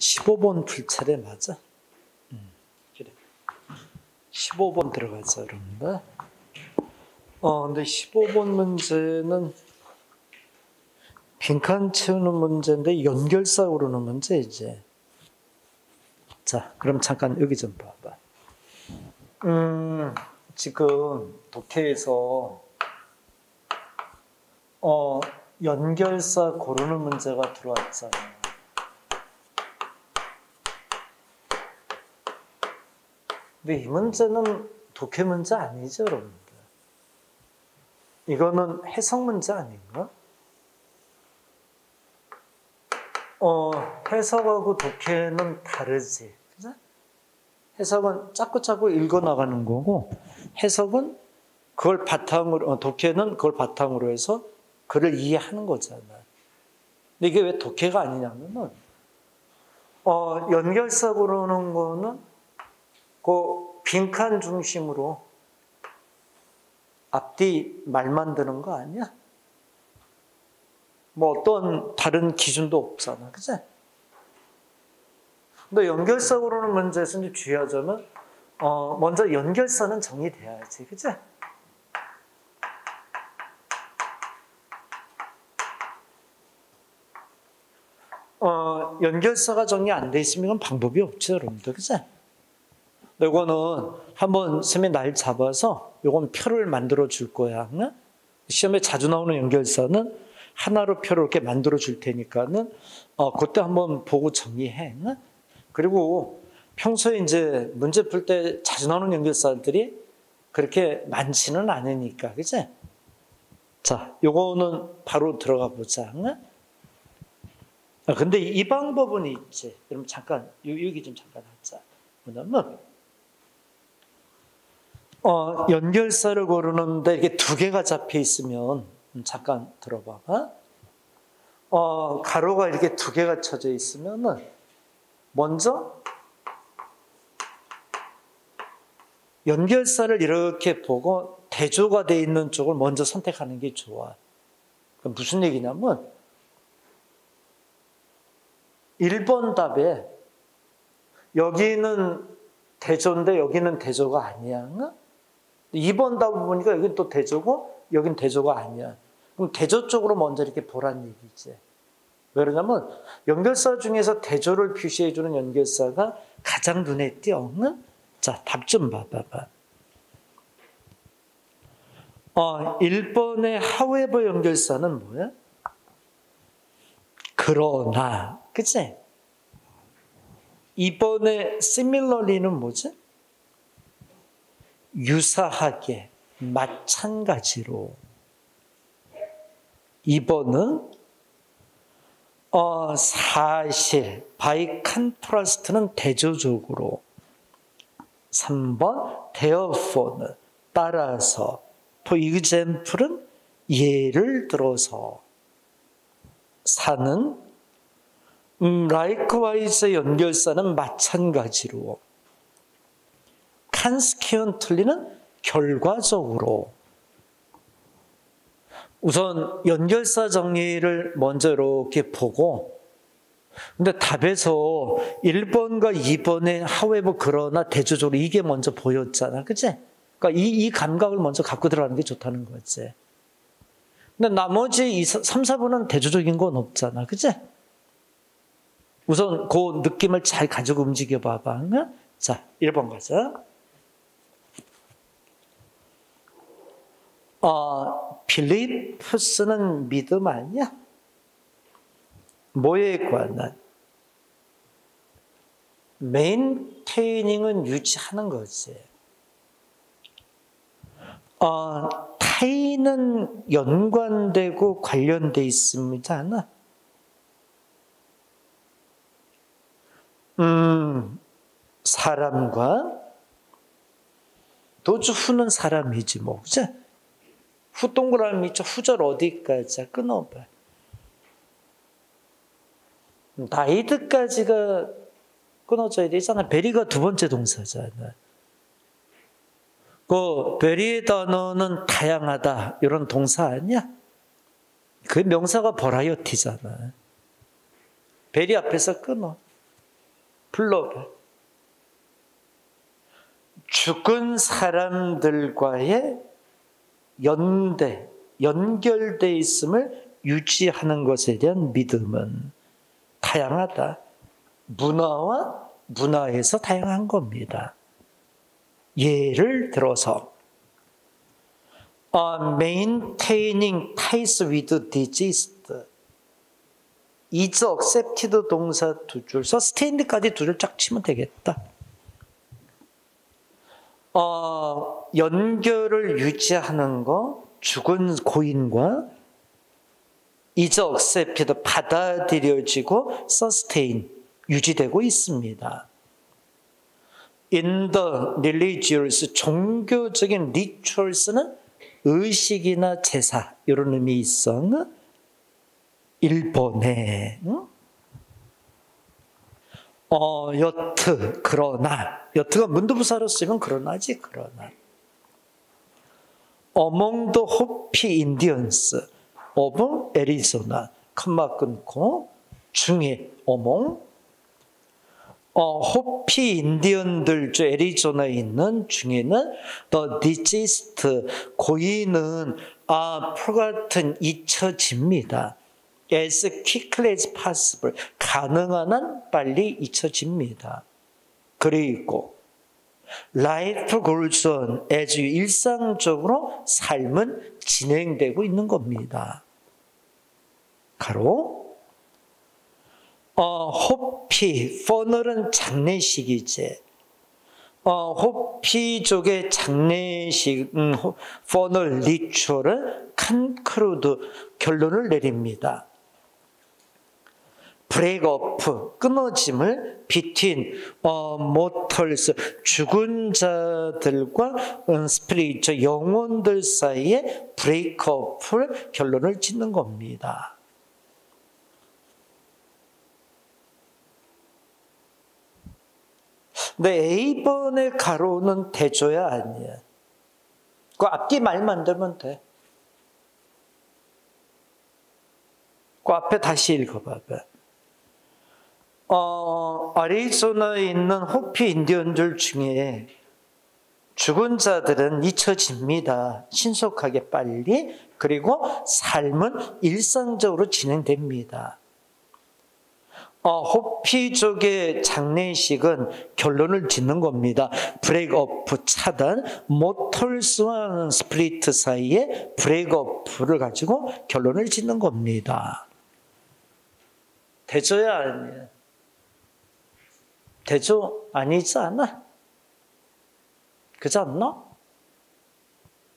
15번 풀 차례 맞아? 음, 그래. 15번 들어가자, 여러분들. 어, 근데 15번 문제는 빈칸 채우는 문제인데 연결사 고르는 문제 이제. 자, 그럼 잠깐 여기 좀 봐봐. 음, 지금 독해에서 어, 연결사 고르는 문제가 들어왔잖아. 근데 이 문제는 독해 문제 아니죠, 여러분들? 이거는 해석 문제 아닌가? 어, 해석하고 독해는 다르지. 그죠? 해석은 짜고짜고 읽어 나가는 거고, 해석은 그걸 바탕으로, 어, 독해는 그걸 바탕으로 해서 글을 이해하는 거잖아. 근데 이게 왜 독해가 아니냐면은, 어, 연결사 고르는 거는 그 빈칸 중심으로 앞뒤 말 만드는 거 아니야? 뭐 어떤 다른 기준도 없잖아. 그치? 근데 연결사고로는 문제에서 이제 주의하자면, 어, 먼저 연결사는 정리돼야지. 그치? 어, 연결사가 정리 안 돼 있으면 방법이 없죠, 여러분들. 그치? 이거는 한번 쌤이 날 잡아서 요건 표를 만들어 줄 거야. 응? 시험에 자주 나오는 연결사는 하나로 표를 이렇게 만들어 줄 테니까는 어 그때 한번 보고 정리해. 응? 그리고 평소에 이제 문제 풀 때 자주 나오는 연결사들이 그렇게 많지는 않으니까, 그치? 자, 요거는 바로 들어가 보자. 응? 아, 근데 이 방법은 있지. 그럼 잠깐, 여기 좀 잠깐 하자. 뭐냐면, 어, 연결사를 고르는데 이게 두 개가 잡혀 있으면 잠깐 들어봐. 어, 가로가 이렇게 두 개가 쳐져 있으면은 먼저 연결사를 이렇게 보고 대조가 돼 있는 쪽을 먼저 선택하는 게 좋아. 그럼 무슨 얘기냐면 1번 답에 여기는 대조인데 여기는 대조가 아니야. 2번 답을 보니까 여긴 또 대조고 여긴 대조가 아니야. 그럼 대조 쪽으로 먼저 이렇게 보란 얘기지. 왜 그러냐면 연결사 중에서 대조를 표시해주는 연결사가 가장 눈에 띄어. 응? 자, 답 좀 봐봐봐. 어, 1번의 however 연결사는 뭐야? 그러나, 그치? 2번의 similarly는 뭐지? 유사하게, 마찬가지로. 2번은 어, 사실, by contrast는 대조적으로. 3번, therefore는 따라서. for example은 예를 들어서. 4는 음, likewise 연결사는 마찬가지로. Consequently는 결과적으로. 우선 연결사 정리를 먼저 이렇게 보고 근데 답에서 1번과 2번의 however 그러나 대조적으로 이게 먼저 보였잖아. 그치? 그러니까 이, 이 감각을 먼저 갖고 들어가는 게 좋다는 거지. 근데 나머지 2, 3, 4번은 대조적인 건 없잖아. 그치? 우선 그 느낌을 잘 가지고 움직여 봐봐. 자, 1번 가자. 어, 필리프스는 믿음 아니야? 뭐에 관한? 메인테이닝은 유지하는 거지. 어, 타인은 연관되고 관련돼 있습니다. 음, 사람과 도주 후는 사람이지 뭐, 그죠? 후 동그라미 있죠? 후절 어디까지? 끊어봐. 나이드까지가 끊어져야 되잖아. 베리가 두 번째 동사잖아. 그 베리의 단어는 다양하다 이런 동사 아니야? 그 명사가 버라이어티잖아. 베리 앞에서 끊어. 글로벌. 죽은 사람들과의 연대, 연결돼 있음을 유지하는 것에 대한 믿음은 다양하다. 문화와 문화에서 다양한 겁니다. 예를 들어서 uh, maintaining ties with deceased is accepted 동사 두 줄, sustained까지 두 줄 쫙 치면 되겠다. 어, 연결을 유지하는 거, 죽은 고인과 is accepted 받아들여지고 sustain 유지되고 있습니다. In the religious 종교적인 rituals는 의식이나 제사 이런 의미 있어. 일본에 어 여트 그러나 여트가 문도부사로 쓰면 그러나지 그러나 Among the Hopi Indians of Arizona 컴마 끊고 중에 among 어, 호피 인디언들 중 애리조나에 있는 중에는 the deceased 고인은 are forgotten 잊혀집니다. as quickly as possible 가능한 한 빨리 잊혀집니다. 그리고 goes on as 일상적으로 삶은 진행되고 있는 겁니다. 가로 어, 호피, funeral은 장례식이지. 어, 호피족의 장례식, 음, funeral ritual은 conclude 결론을 내립니다. break off, 끊어짐을 between 어, mortals, 죽은 자들과 음, spirit, 영혼들 사이에 break off 결론을 짓는 겁니다. 근데 A번의 가로는 대조야 아니야. 그 앞뒤 말 만들면 돼. 그 앞에 다시 읽어봐봐. 어, 아리조나에 있는 호피 인디언들 중에 죽은 자들은 잊혀집니다. 신속하게 빨리. 그리고 삶은 일상적으로 진행됩니다. 어, 호피족의 장례식은 결론을 짓는 겁니다. 브레이크오프 차단, 모털스와 스프리트 사이에 브레이크오프를 가지고 결론을 짓는 겁니다. 대조야 아니야. 대조 아니지 않아? 그지 않나?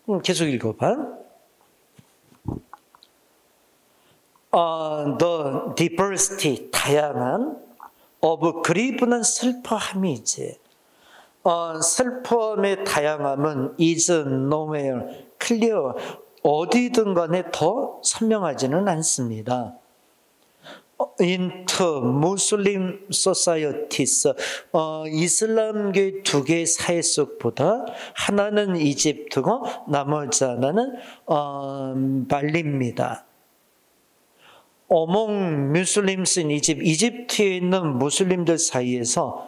그럼 계속 읽어봐. 어, the diversity, 다양한 of grieve는 슬퍼함이지. 어, 슬픔의 다양함은 is nowhere clear. 어디든 간에 더 선명하지는 않습니다. Into Muslim societies, 어, 이슬람계 두 개의 사회 속보다 하나는 이집트고 나머지 하나는 어, 말리입니다. 어몽 무슬림스 이집 이집트에 있는 무슬림들 사이에서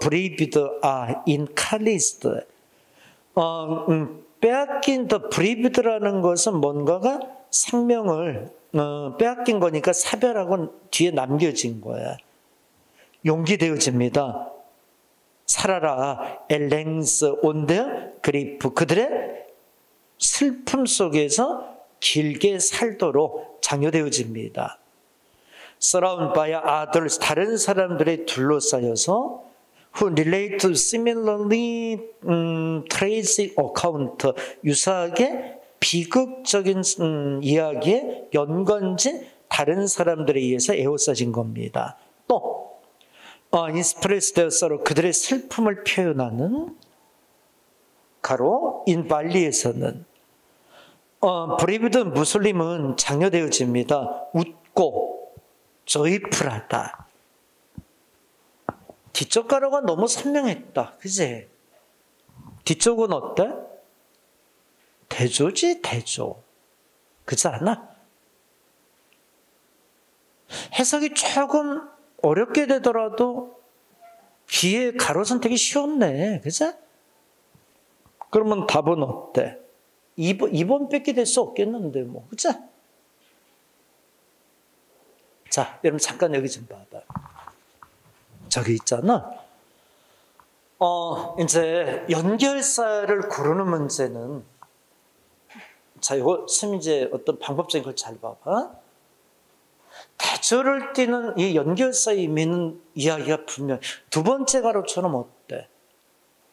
believed are in Khalist. 어, 음, 빼앗긴 the believed라는 것은 뭔가가 생명을 어, 빼앗긴 거니까 사별하고 뒤에 남겨진 거야. 용기 되어집니다. 살아라 엘랭스 온데 그리프 그들의 슬픔 속에서 길게 살도록 장려되어집니다. surround by others, 다른 사람들의 둘러싸여서 who relate to similarly um, tragic account, 유사하게 비극적인 음, 이야기에 연관진 다른 사람들에 의해서 에워싸진 겁니다. 또 어, express 되어서 그들의 슬픔을 표현하는 가로 in Bali에서는 어, bereaved 무슬림은 장려되어집니다. 웃고 joyful하다. 뒤쪽 가로가 너무 선명했다. 그지? 뒤쪽은 어때? 대조지, 대조. 그렇지 않아? 해석이 조금 어렵게 되더라도 B의 가로 선택이 쉬웠네. 그죠? 그러면 답은 어때? 2번, 2번 뺏게 될 수 없겠는데, 뭐. 그죠? 자, 여러분 잠깐 여기 좀 봐봐. 저기 있잖아. 어, 이제 연결사를 고르는 문제는 자, 이거 쌤 이제 어떤 방법적인 걸 잘 봐봐. 대조를 띠는 이 연결사의 의미는 이야기가 분명. 두 번째 가로처럼 어때?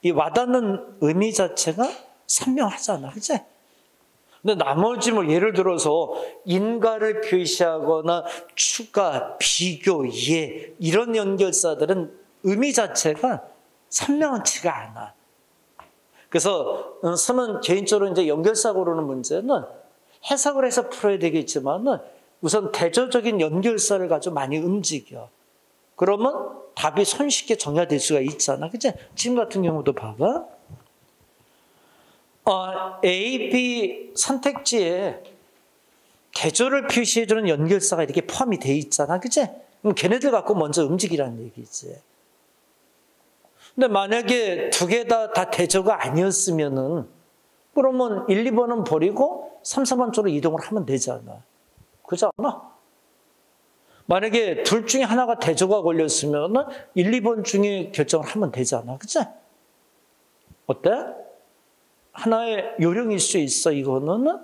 이 와닿는 의미 자체가 선명하잖아, 그치? 근데 나머지 뭐 예를 들어서 인가를 표시하거나 추가, 비교, 예 이런 연결사들은 의미 자체가 선명치가 않아. 그래서 스은 개인적으로 이제 연결사 고르는 문제는 해석을 해서 풀어야 되겠지만은 우선 대조적인 연결사를 가지고 많이 움직여. 그러면 답이 손쉽게 정리될 수가 있잖아. 그치? 지금 같은 경우도 봐봐. 어, A, B 선택지에 개조를 표시해주는 연결사가 이렇게 포함이 돼 있잖아. 그치? 그럼 걔네들 갖고 먼저 움직이라는 얘기지. 근데 만약에 두 개 다다 대조가 아니었으면은 그러면 1, 2번은 버리고 3, 4번 쪽으로 이동을 하면 되잖아. 그렇지 않아? 만약에 둘 중에 하나가 대조가 걸렸으면 1, 2번 중에 결정을 하면 되잖아. 그치? 어때? 하나의 요령일 수 있어, 이거는.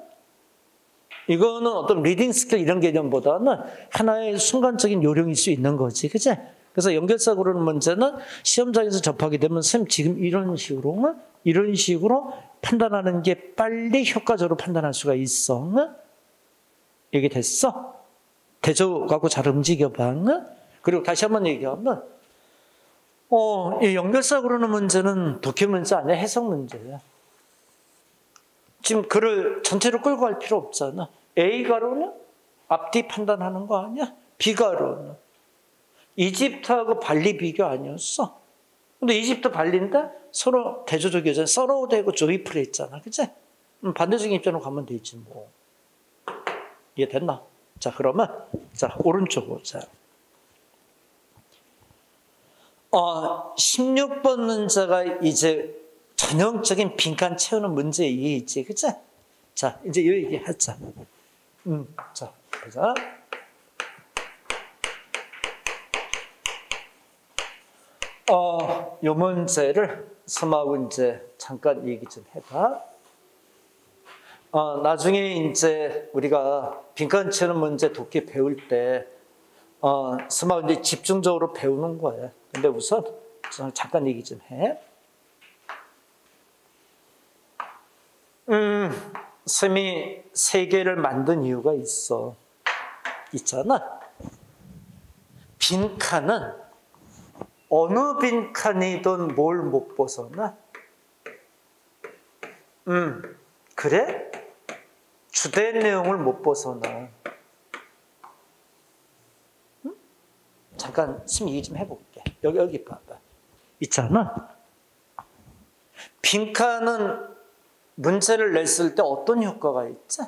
이거는 어떤 reading skill 이런 개념보다는 하나의 순간적인 요령일 수 있는 거지. 그치? 그래서 연결사 고르는 문제는 시험장에서 접하게 되면 쌤 지금 이런 식으로 이런 식으로 판단하는 게 빨리 효과적으로 판단할 수가 있어. 얘기 됐어? 대조 갖고 잘 움직여봐. 그리고 다시 한번 얘기하면, 어, 이 연결사 고르는 문제는 독해 문제 아니야, 해석 문제야. 지금 글을 전체로 끌고 갈 필요 없잖아. A 가로는 앞뒤 판단하는 거 아니야? B 가로는 이집트하고 발리 비교 아니었어. 근데 이집트 발리인데 서로 대조적이잖아. 서로되고 조이풀 했잖아. 그치? 음, 반대적인 입장으로 가면 되지 뭐. 이해됐나? 자, 그러면, 자, 오른쪽 보자. 어, 16번 문제가 이제 전형적인 빈칸 채우는 문제 이해있지, 그치? 자, 이제 이 얘기 하자. 음, 자, 보자. 어, 요 문제를 스마고 이제 잠깐 얘기 좀 해봐. 어, 나중에 이제 우리가 빈칸 채우는 문제 독해 배울 때, 어, 스마 이제 집중적으로 배우는 거야. 근데 우선 잠깐 얘기 좀 해. 음, 쌤이 세계를 만든 이유가 있어. 있잖아. 빈칸은 어느 빈칸이든 뭘 못 벗어나? 음, 그래? 주된 내용을 못 벗어나. 응? 잠깐 심 얘기 좀 해볼게. 여기 여기 봐봐. 있잖아. 빈칸은 문제를 냈을 때 어떤 효과가 있지?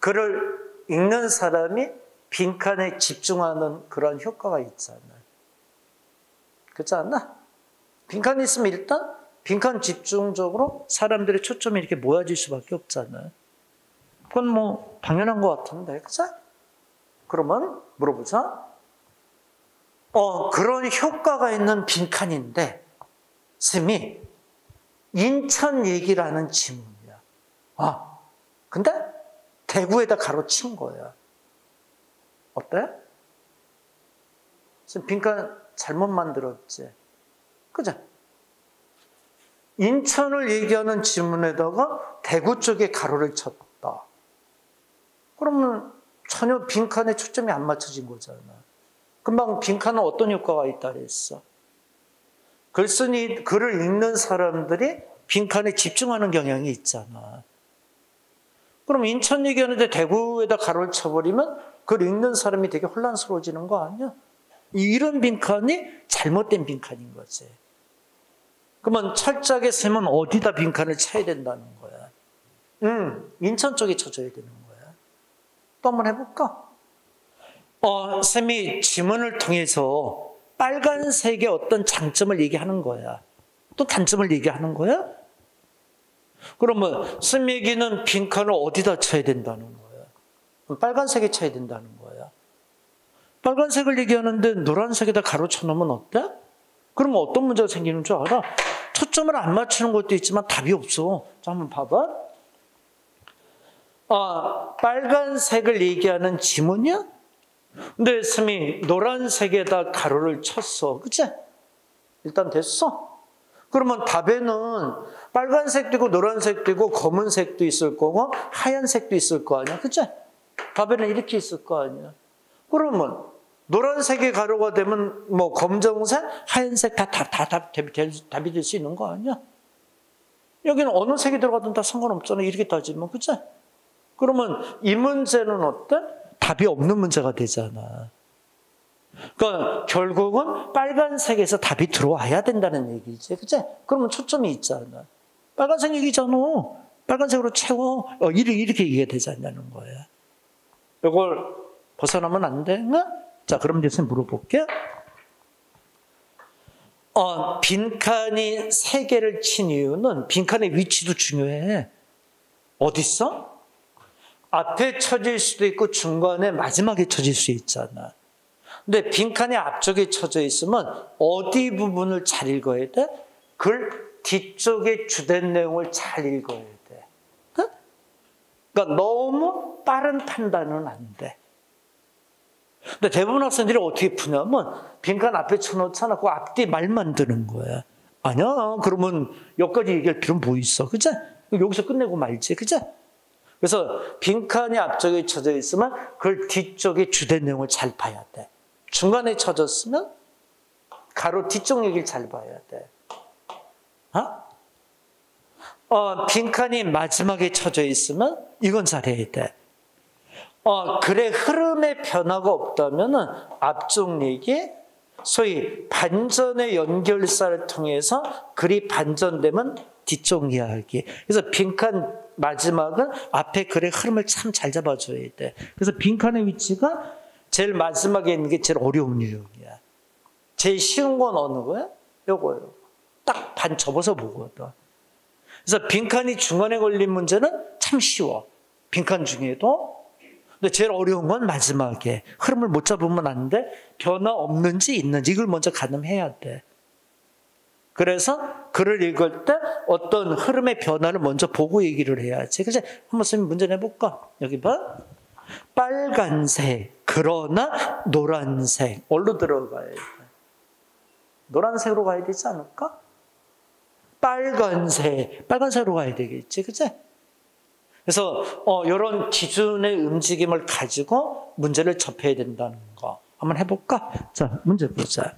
글을 읽는 사람이 빈칸에 집중하는 그런 효과가 있잖아. 그렇지 않나? 빈칸이 있으면 일단 빈칸 집중적으로 사람들의 초점이 이렇게 모아질 수밖에 없잖아요. 그건 뭐 당연한 것 같은데, 그죠? 그러면 물어보자. 어, 그런 효과가 있는 빈칸인데, 쌤이 인천 얘기라는 지문이야. 아, 근데 대구에다 가로친 거야. 어때? 쌤 빈칸 잘못 만들었지. 그죠? 인천을 얘기하는 지문에다가 대구 쪽에 가로를 쳤다. 그러면 전혀 빈칸에 초점이 안 맞춰진 거잖아. 금방 빈칸은 어떤 효과가 있다 그랬어? 글 쓰니, 글을 읽는 사람들이 빈칸에 집중하는 경향이 있잖아. 그럼 인천 얘기하는데 대구에다 가로를 쳐버리면 글 읽는 사람이 되게 혼란스러워지는 거 아니야? 이런 빈칸이 잘못된 빈칸인 거지. 그러면 철저하게 세면 어디다 빈칸을 쳐야 된다는 거야. 응, 인천 쪽에 쳐줘야 되는 거야. 또 한번 해볼까? 어, 쌤이 지문을 통해서 빨간색의 어떤 장점을 얘기하는 거야. 또 단점을 얘기하는 거야? 그러면 스미기는 빈칸을 어디다 쳐야 된다는 거야? 빨간색에 쳐야 된다는 거야. 빨간색을 얘기하는데 노란색에다 가로 쳐 놓으면 어때? 그러면 어떤 문제가 생기는 줄 알아? 초점을 안 맞추는 것도 있지만 답이 없어. 자, 한번 봐봐. 아, 빨간색을 얘기하는 지문이야? 근데 스미 노란색에다 가로를 쳤어. 그치? 일단 됐어. 그러면 답에는 빨간색도 있고 노란색도 있고 검은색도 있을 거고 하얀색도 있을 거 아니야. 그치? 답에는 이렇게 있을 거 아니야. 그러면 노란색이 가로가 되면 뭐 검정색, 하얀색 다, 다, 다, 다 답이, 될, 답이 될 수 있는 거 아니야? 여기는 어느 색이 들어가든 다 상관없잖아. 이렇게 따지면. 그치? 그러면 이 문제는 어때? 답이 없는 문제가 되잖아. 그러니까 결국은 빨간색에서 답이 들어와야 된다는 얘기지. 그치? 그러면 초점이 있잖아. 빨간색 얘기잖아. 빨간색으로 채워. 어, 이렇게 얘기가 되지 않냐는 거야. 이걸 벗어나면 안 돼? 응? 자, 그럼 이제 물어볼게. 어, 빈칸이 세 개를 친 이유는 빈칸의 위치도 중요해. 어디 있어? 앞에 쳐질 수도 있고 중간에 마지막에 쳐질 수 있잖아. 근데 빈칸이 앞쪽에 쳐져 있으면 어디 부분을 잘 읽어야 돼? 글 뒤쪽의 주된 내용을 잘 읽어야 돼. 그러니까 너무 빠른 판단은 안 돼. 근데 대부분 학생들이 어떻게 푸냐면 빈칸 앞에 쳐놓잖아. 그 앞뒤 말만 드는 거야. 아니야. 그러면 여기까지 얘기할 필요는 뭐 있어. 그죠? 여기서 끝내고 말지. 그죠? 그래서 빈칸이 앞쪽에 쳐져 있으면 그 뒤쪽의 주된 내용을 잘 봐야 돼. 중간에 쳐졌으면 가로 뒤쪽 얘기를 잘 봐야 돼. 어? 어, 빈칸이 마지막에 쳐져 있으면 이건 잘해야 돼. 어, 글의 흐름의 변화가 없다면 앞쪽 얘기, 소위 반전의 연결사를 통해서 글이 반전되면 뒤쪽 이야기. 그래서 빈칸 마지막은 앞에 글의 흐름을 참 잘 잡아줘야 돼. 그래서 빈칸의 위치가 제일 마지막에 있는 게 제일 어려운 유형이야. 제일 쉬운 건 어느 거야? 요거요. 딱 반 접어서 보거든. 그래서 빈칸이 중간에 걸린 문제는 참 쉬워. 빈칸 중에도 근데 제일 어려운 건 마지막에 흐름을 못 잡으면 안 돼. 변화 없는지 있는지 이걸 먼저 가늠해야 돼. 그래서 글을 읽을 때 어떤 흐름의 변화를 먼저 보고 얘기를 해야지. 그래서 한번 선생님 문제 내볼까? 여기 봐. 빨간색, 그러나 노란색. 어디로 들어가야 돼? 노란색으로 가야 되지 않을까? 빨간색, 빨간색으로 가야 되겠지. 그치? 그래서 어, 이런 기준의 움직임을 가지고 문제를 접해야 된다는 거 한번 해볼까? 자, 문제 보자.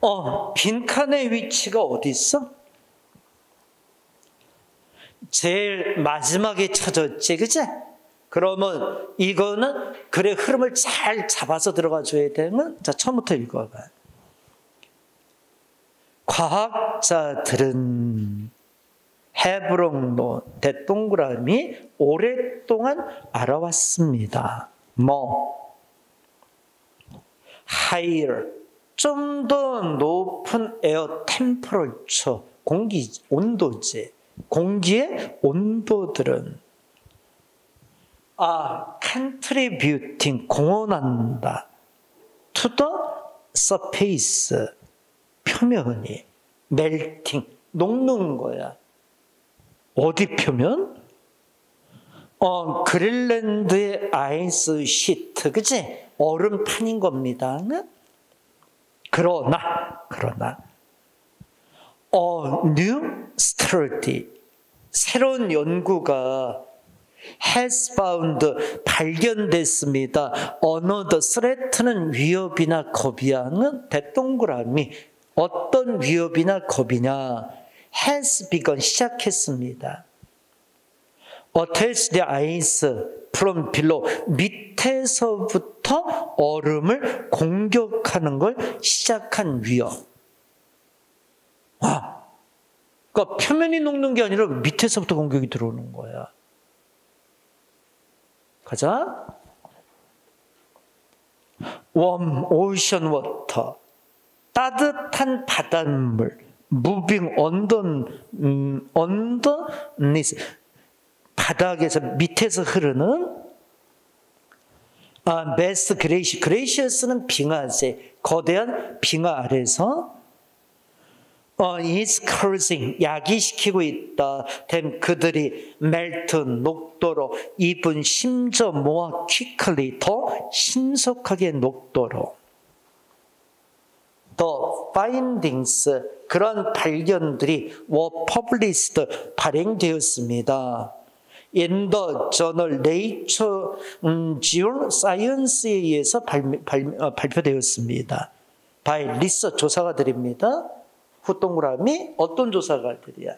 어, 빈칸의 위치가 어디 있어? 제일 마지막에 쳐졌지, 그치? 그러면 이거는 글의 흐름을 잘 잡아서 들어가 줘야 되는 자, 처음부터 읽어봐. 과학자들은 have long known that 동그라미 오랫동안 알아왔습니다. 뭐? higher 좀 더 높은 air temperature 공기 온도지 공기의 온도들은 are contributing 공헌한다. To the surface 표면이 멜팅 녹는 거야 어디 표면? 어, 그린랜드의 아이스 시트, 그치? 얼음 판인 겁니다. 그러나, 그러나, 어, new study, 새로운 연구가 has found, 발견됐습니다. another threat는 위협이나 겁이야는 대동그라미, 어떤 위협이나 겁이냐? has begun 시작했습니다. attach the ice from below 밑에서부터 얼음을 공격하는 걸 시작한 위협. 와, 그러니까 표면이 녹는 게 아니라 밑에서부터 공격이 들어오는 거야. 가자. warm ocean water. 따뜻한 바닷물. moving under, 음, underneath. 바닥에서 밑에서 흐르는 아, vast glacier. glaciers는 빙하세. 거대한 빙하 아래서 어, is causing 야기시키고 있다. 된 그들이 멜트 녹도로 입은 심저 모아 quickly 더 신속하게 녹도로 the findings 그런 발견들이 were published 발행되었습니다. In the journal Nature 음, Geoscience에 의해서 발매, 발, 어, 발표되었습니다. by researcher 조사가들입니다. who 동그라미 어떤 조사가들이야?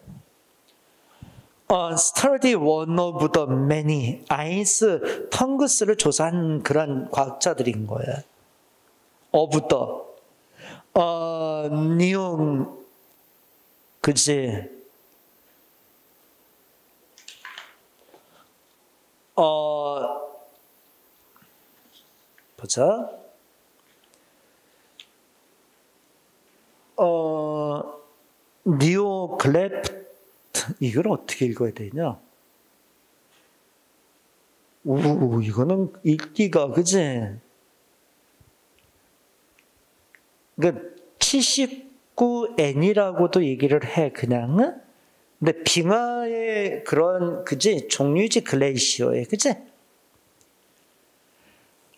어, study one of the many ice tongues를 조사한 그런 과학자들인 거야. of the 어, 뉴 그지 어 보자. 어 니오클레프트 이걸 어떻게 읽어야 되냐? 우 이거는 읽기가 그지? 그 79N이라고도 얘기를 해 그냥. 근데 빙하의 그런 그지 종류지 글레이시어에 그지?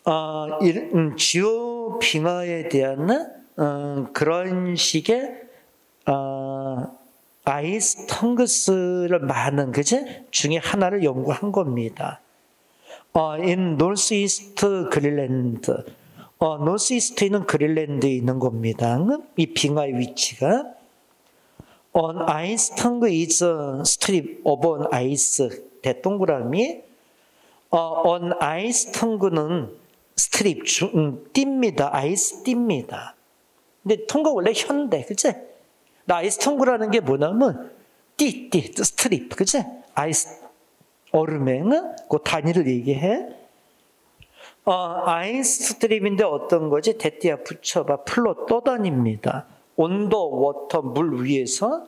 어, 음, 지오 빙하에 대한 음, 그런 식의 어, 아이스 텅그스를 많은 그지 중에 하나를 연구한 겁니다. 어, in northeast 그 어, 있는 그린랜드에 있는 겁니다. 이 빙하의 위치가 on ice tongue is a strip of an ice 대동그라미 어, an ice tongue는 strip 중, 음, 띠입니다. ice 띠입니다. 근데 tongue가 원래 혀인데, 그치? ice tongue라는 게 뭐냐면 띠, 띠, strip, 그치? ice 얼음에 그 단위를 얘기해. 어, ice strip인데 어떤 거지? that이야 붙여봐. float 떠다닙니다. on the, water, 물 위에서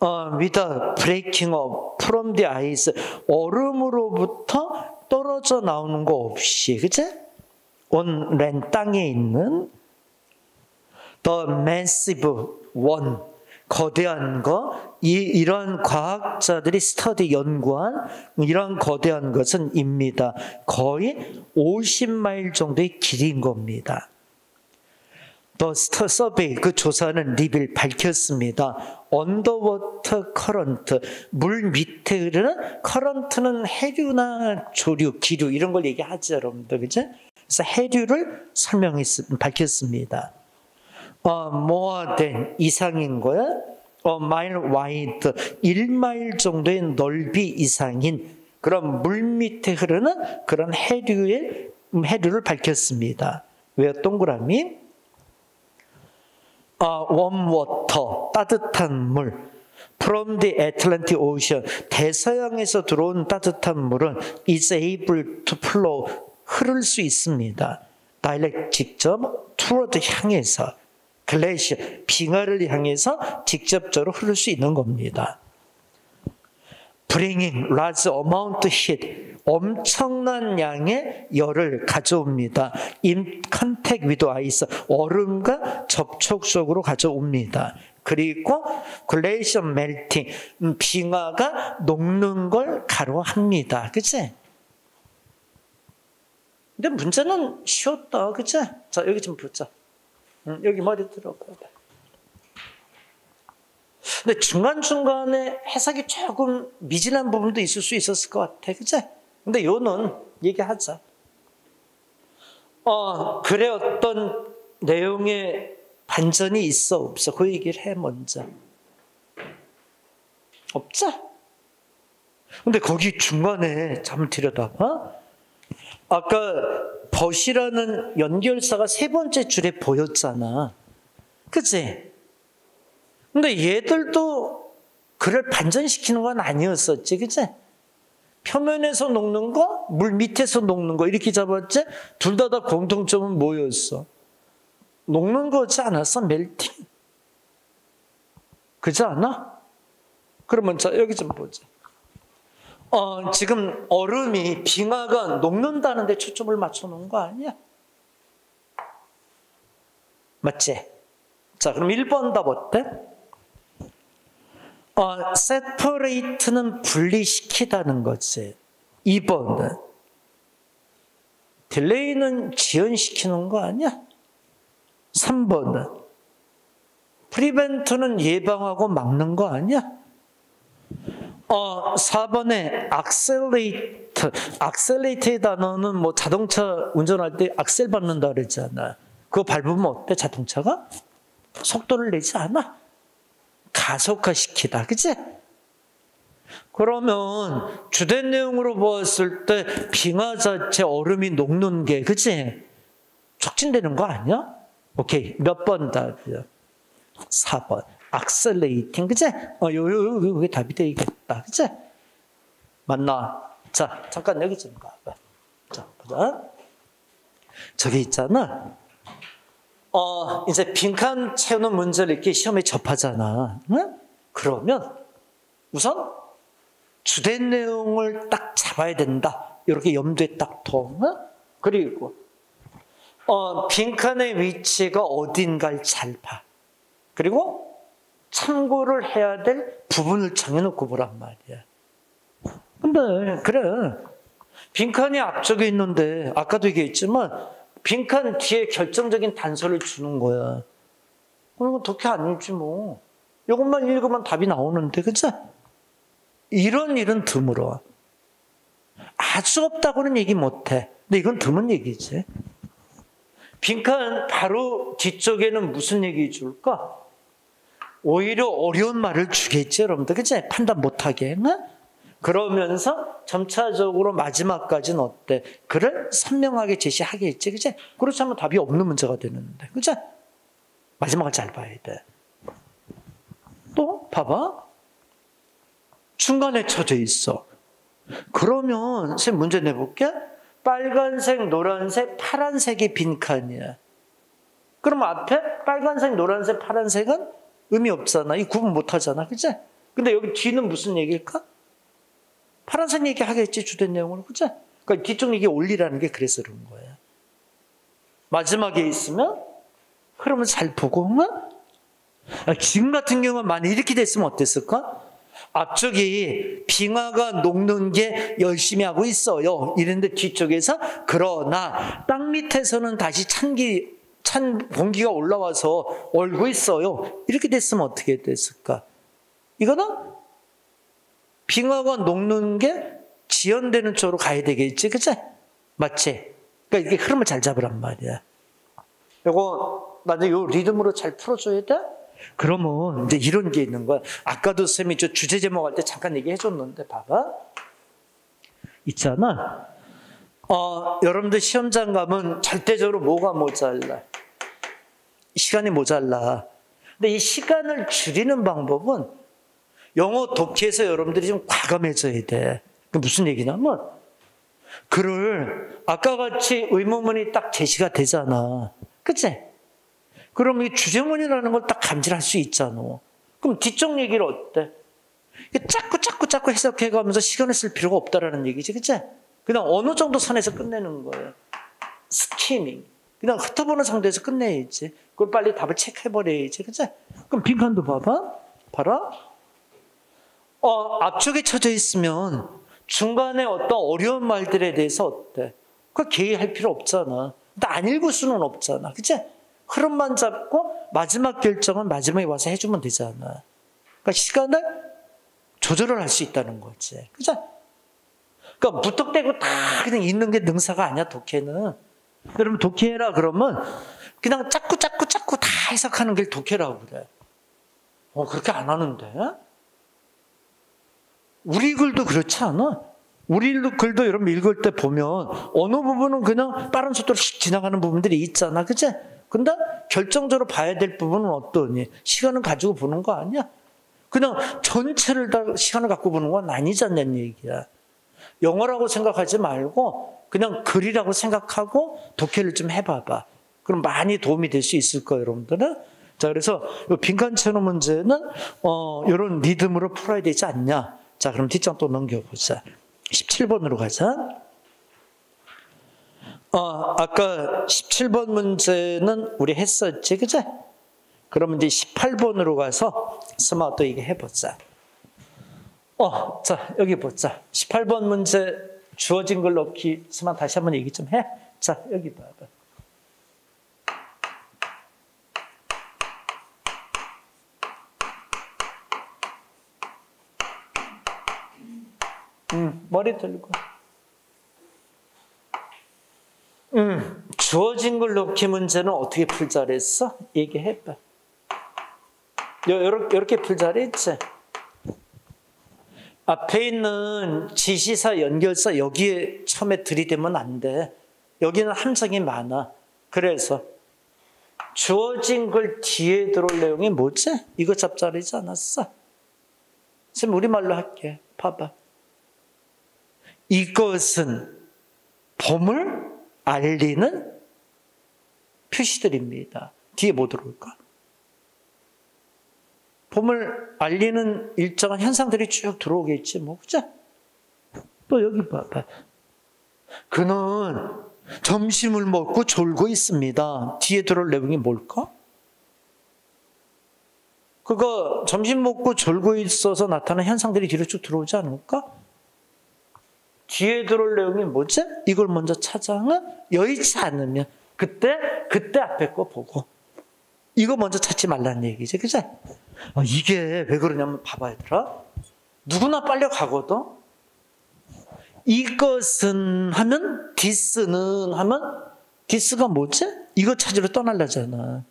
어, without breaking up from the ice 얼음으로부터 떨어져 나오는 거 없이 그치? 온랜 땅에 있는 the massive one 거대한 거 이, 이런 과학자들이 스터디 연구한 이런 거대한 것은 입니다. 거의 50마일 정도의 길인 겁니다. The 스터 survey 그 조사는 reveal 밝혔습니다. underwater current 물 밑에 흐르는 current는 해류나 조류, 기류 이런 걸 얘기하죠, 여러분들 그죠? 그래서 해류를 설명했 밝혔습니다. 어, more than 이상인 거야. 어, mile wide 1마일 정도의 넓이 이상인 그런 물 밑에 흐르는 그런 해류의 해류를 밝혔습니다. 왜요? 동그라미? 어, warm water 따뜻한 물. From the Atlantic Ocean 대서양에서 들어온 따뜻한 물은 is able to flow 흐를 수 있습니다. direct 직접 toward 향해서 글레이시 빙하를 향해서 직접적으로 흐를 수 있는 겁니다. bringing large amount heat 엄청난 양의 열을 가져옵니다. in contact with ice 얼음과 접촉 속으로 가져옵니다. 그리고 멜팅 빙하가 녹는 걸 가로합니다. 그치? 근데 문제는 쉬웠다. 그치? 자, 여기 좀 보자. 응, 여기 머리 들어봐. 근데 중간중간에 해석이 조금 미진한 부분도 있을 수 있었을 것 같아. 그치? 근데 요는 얘기하자. 어, 그래 어떤 내용의 반전이 있어, 없어? 그 얘기를 해, 먼저. 없자. 근데 거기 중간에 잠을 들여다봐. 아까 벗이라는 연결사가 세 번째 줄에 보였잖아. 그치? 근데 얘들도 그를 반전시키는 건 아니었었지, 그치? 표면에서 녹는 거, 물 밑에서 녹는 거 이렇게 잡았지? 둘 다 다 공통점은 뭐였어? 녹는 거지 않았어? 멜팅. 그지 않아? 그러면 자 여기 좀 보자. 어, 지금 얼음이 빙하가 녹는다는데 초점을 맞춰 놓은 거 아니야? 맞지? 자, 그럼 1번 답 어때? 어, separate는 분리시키다는 거지. 2번은 delay는 지연시키는 거 아니야? 3번은 prevent는 예방하고 막는 거 아니야? 어, 4번에 accelerate, accelerate의 단어는 뭐 자동차 운전할 때 악셀 밟는다 그랬잖아. 그거 밟으면 어때? 자동차가? 속도를 내지 않아? 가속화시키다. 그치? 그러면 주된 내용으로 보았을 때 빙하 자체 얼음이 녹는 게, 그치? 촉진되는 거 아니야? 오케이. 몇 번 답이야? 4번. 악셀레이팅, 그치? 어, 요, 요, 요, 요게 답이 되겠다. 그치? 맞나? 자, 잠깐 여기 좀 봐봐. 자, 보자. 저기 있잖아. 어, 이제 빈칸 채우는 문제를 이렇게 시험에 접하잖아. 응? 그러면 우선 주된 내용을 딱 잡아야 된다. 이렇게 염두에 딱 둬. 응? 그리고 어, 빈칸의 위치가 어딘가를 잘 봐. 그리고 참고를 해야 될 부분을 정해놓고 보란 말이야. 근데 그래 빈칸이 앞쪽에 있는데 아까도 얘기했지만 빈칸 뒤에 결정적인 단서를 주는 거야. 그러면 독해 아니지 뭐. 이것만 읽으면 답이 나오는데 그치? 이런 일은 드물어. 아주 없다고는 얘기 못 해. 근데 이건 드문 얘기지. 빈칸 바로 뒤쪽에는 무슨 얘기 줄까? 오히려 어려운 말을 주겠지, 여러분들. 그치? 판단 못하게. 응? 그러면서 점차적으로 마지막까지는 어때? 그를 선명하게 제시하겠지, 그치? 그렇지 않으면 답이 없는 문제가 되는데, 그치? 마지막을 잘 봐야 돼. 또, 봐봐. 중간에 쳐져 있어. 그러면, 선생님 문제 내볼게. 빨간색, 노란색, 파란색이 빈칸이야. 그럼 앞에 빨간색, 노란색, 파란색은 의미 없잖아. 이 구분 못 하잖아. 그치? 근데 여기 뒤는 무슨 얘기일까? 파란색 얘기 하겠지, 주된 내용으로. 그치? 그러니까 뒤쪽 얘기 올리라는 게 그래서 그런 거야. 마지막에 있으면, 그러면 잘 보고, 응? 아, 지금 같은 경우는 만약 이렇게 됐으면 어땠을까? 앞쪽이 빙하가 녹는 게 열심히 하고 있어요. 이런데 뒤쪽에서 그러나 땅 밑에서는 다시 찬기 찬 공기가 올라와서 얼고 있어요. 이렇게 됐으면 어떻게 됐을까? 이거는 빙하가 녹는 게 지연되는 쪽으로 가야 되겠지, 그치? 맞지? 그러니까 이게 흐름을 잘 잡으란 말이야. 이거 나중에 요 리듬으로 잘 풀어줘야 돼? 그러면 이제 이런 게 있는 거야. 아까도 쌤이 저 주제 제목 할 때 잠깐 얘기해 줬는데, 봐봐. 있잖아. 어, 여러분들 시험장 가면 절대적으로 뭐가 모자라? 시간이 모자라. 근데 이 시간을 줄이는 방법은 영어 독해에서 여러분들이 좀 과감해져야 돼. 그 무슨 얘기냐면, 글을 아까 같이 의문문이 딱 제시가 되잖아. 그치? 그럼 이 주제문이라는 걸 딱 감지할 수 있잖아. 그럼 뒤쪽 얘기를 어때? 자꾸 자꾸 자꾸 해석해 가면서 시간을 쓸 필요가 없다라는 얘기지. 그치? 그냥 어느 정도 선에서 끝내는 거예요. 스키밍. 그냥 흩어보는 상태에서 끝내야지. 그걸 빨리 답을 체크해버려야지. 그치? 그럼 빈칸도 봐봐. 봐라. 어, 앞쪽에 쳐져 있으면 중간에 어떤 어려운 말들에 대해서 어때? 그걸 개의할 필요 없잖아. 근데 안 읽을 수는 없잖아. 그치? 흐름만 잡고 마지막 결정은 마지막에 와서 해주면 되잖아. 그러니까 시간을 조절을 할 수 있다는 거지. 그죠? 그러니까 무턱대고 다 그냥 있는 게 능사가 아니야, 독해는. 여러분, 독해라 그러면 그냥 자꾸, 자꾸, 자꾸 다 해석하는 게 독해라고 그래. 어, 그렇게 안 하는데? 우리 글도 그렇지 않아? 우리 글도 여러분 읽을 때 보면 어느 부분은 그냥 빠른 속도로 지나가는 부분들이 있잖아. 그치? 근데 결정적으로 봐야 될 부분은 어떠니? 시간을 가지고 보는 거 아니야? 그냥 전체를 다 시간을 갖고 보는 건 아니잖냐는 얘기야. 영어라고 생각하지 말고 그냥 글이라고 생각하고 독해를 좀 해봐봐. 그럼 많이 도움이 될 수 있을 거예요, 여러분들은. 자, 그래서 빈칸 채로 문제는 어, 이런 리듬으로 풀어야 되지 않냐. 자, 그럼 뒷장 또 넘겨보자. 17번으로 가자. 어, 아까 17번 문제는 우리 했었지, 그제? 그러면 이제 18번으로 가서 스마 또 이게 해보자. 어, 자, 여기 보자. 18번 문제 주어진 걸 넣기, 스마 다시 한번 얘기 좀 해. 자, 여기 봐봐. 음, 머리 들고. 음, 주어진 걸 넣기 문제는 어떻게 풀자 그랬어? 얘기해봐. 요렇게, 요렇게 풀자 그랬지? 앞에 있는 지시사, 연결사 여기에 처음에 들이대면 안 돼. 여기는 함정이 많아. 그래서 주어진 걸 뒤에 들어올 내용이 뭐지? 이거 잡자리지 않았어? 지금 우리말로 할게. 봐봐. 이것은 봄을 알리는 표시들입니다. 뒤에 뭐 들어올까? 봄을 알리는 일정한 현상들이 쭉 들어오겠지, 뭐, 그죠? 또 여기 봐봐. 그는 점심을 먹고 졸고 있습니다. 뒤에 들어올 내용이 뭘까? 그거 점심 먹고 졸고 있어서 나타나는 현상들이 뒤로 쭉 들어오지 않을까? 뒤에 들어올 내용이 뭐지? 이걸 먼저 찾아 여의치 않으면 그때 그때 앞에 거 보고 이거 먼저 찾지 말라는 얘기지, 그죠? 아, 이게 왜 그러냐면 봐봐 얘들아. 누구나 빨려 가거든. 이것은 하면 디스는 하면 디스가 뭐지? 이거 찾으러 떠날라잖아.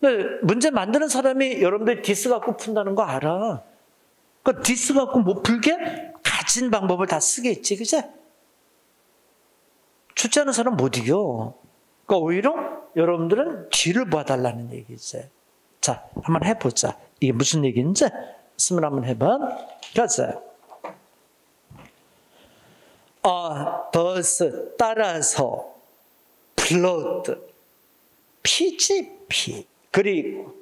근데 문제 만드는 사람이 여러분들 this 갖고 푼다는 거 알아. 그 this 갖고 못 풀게 가진 방법을 다 쓰겠지, 그제? 출제하는 사람 못 이겨. 그러니까 오히려 여러분들은 뒤를 봐달라는 얘기지. 자, 한번 해보자. 이게 무슨 얘기인지 스물 한번 해봐. 가자. 아, 더스 따라서 피지 피 그리고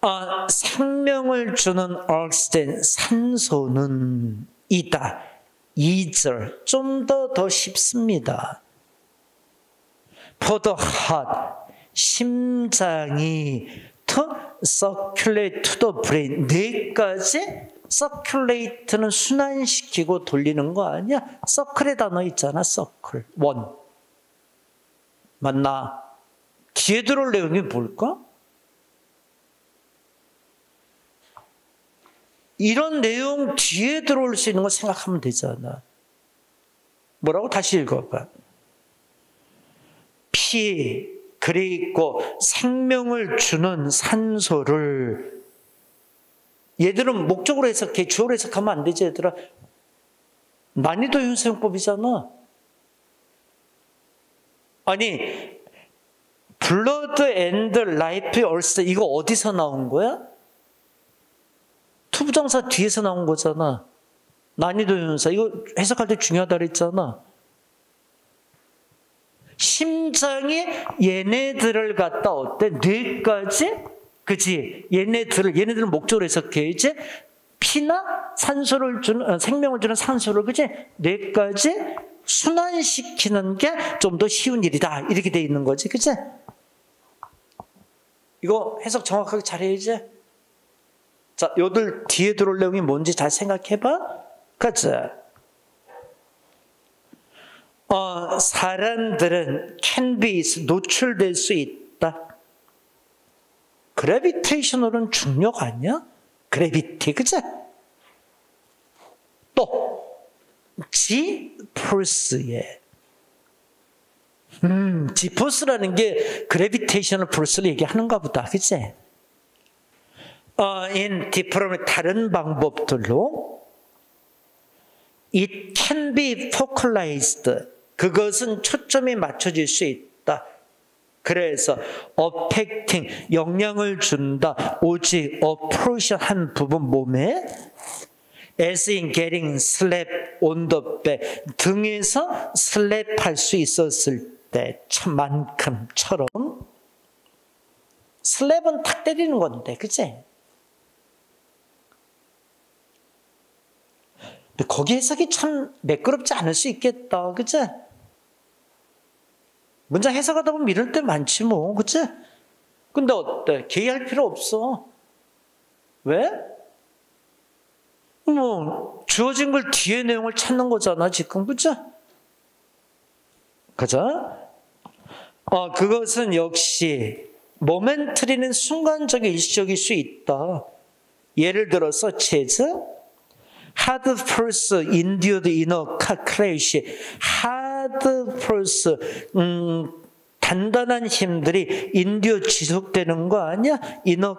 아, 생명을 주는 억스된 산소는 있다. 2절 좀 더 더 쉽습니다. The heart 심장이 to circulate to the brain 뇌까지 circulate는 순환시키고 돌리는 거 아니야? circle의 단어 있잖아. circle 원 맞나? 뒤에 들어올 내용이 뭘까? 이런 내용 뒤에 들어올 수 있는 거 생각하면 되잖아. 뭐라고 다시 읽어봐. 피, 그리고 생명을 주는 산소를 얘들은 목적으로 해석해, 주어로 해석하면 안 되지, 얘들아. 난이도 윤세용법이잖아. 아니, 블러드 앤드 라이프 얼스 이거 어디서 나온 거야? 투부정사 뒤에서 나온 거잖아. 난이도 윤사 이거 해석할 때 중요하다 그랬잖아. 심장이 얘네들을 갖다 어때? 뇌까지? 그지? 얘네들을, 얘네들을 목적으로 해석해야지. 피나 산소를 주는, 어, 생명을 주는 산소를, 그지? 뇌까지 순환시키는 게 좀 더 쉬운 일이다. 이렇게 돼 있는 거지. 그지? 이거 해석 정확하게 잘해야지. 자, 요들 뒤에 들어올 내용이 뭔지 잘 생각해봐. 가자. 어, 사람들은 can be 노출될 수 있다. 그래비테이션으로는 중력 아니야? 그래비티, 그치? 또, 지포스에 음, 지포스라는 게 그래비테이셔널 포스를 얘기하는가 보다, 그치? 어, in different 다른 방법들로 it can be focalized 그것은 초점이 맞춰질 수 있다. 그래서 affecting 영향을 준다. 오직 approach 한 부분 몸에 as in getting slap on the back 등에서 슬랩 할 수 있었을 때 만큼처럼 슬랩은 탁 때리는 건데 그치? 거기 해석이 참 매끄럽지 않을 수 있겠다 그치? 문장 해석하다 보면 이럴 때 많지 뭐 그치? 근데 어때? 개의할 필요 없어 왜? 뭐 주어진 걸 뒤에 내용을 찾는 거잖아 지금 그죠? 그죠? 어 그것은 역시 모멘트리는 순간적인 일시적일 수 있다. 예를 들어서 hard force induced inner hard force 음, 단단한 힘들이 endu 지속되는 거 아니야? in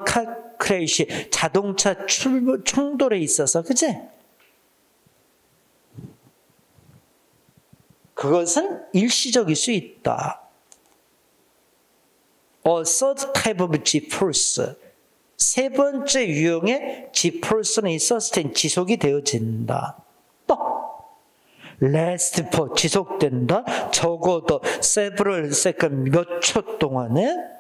a crash 자동차 출, 충돌에 있어서 그지? 그것은 일시적일 수 있다. A third type of G-force. 세 번째 유형의 G-force는 있었을 땐 지속이 되어진다. 또 last for 지속된다. 적어도 several second 몇 초 동안에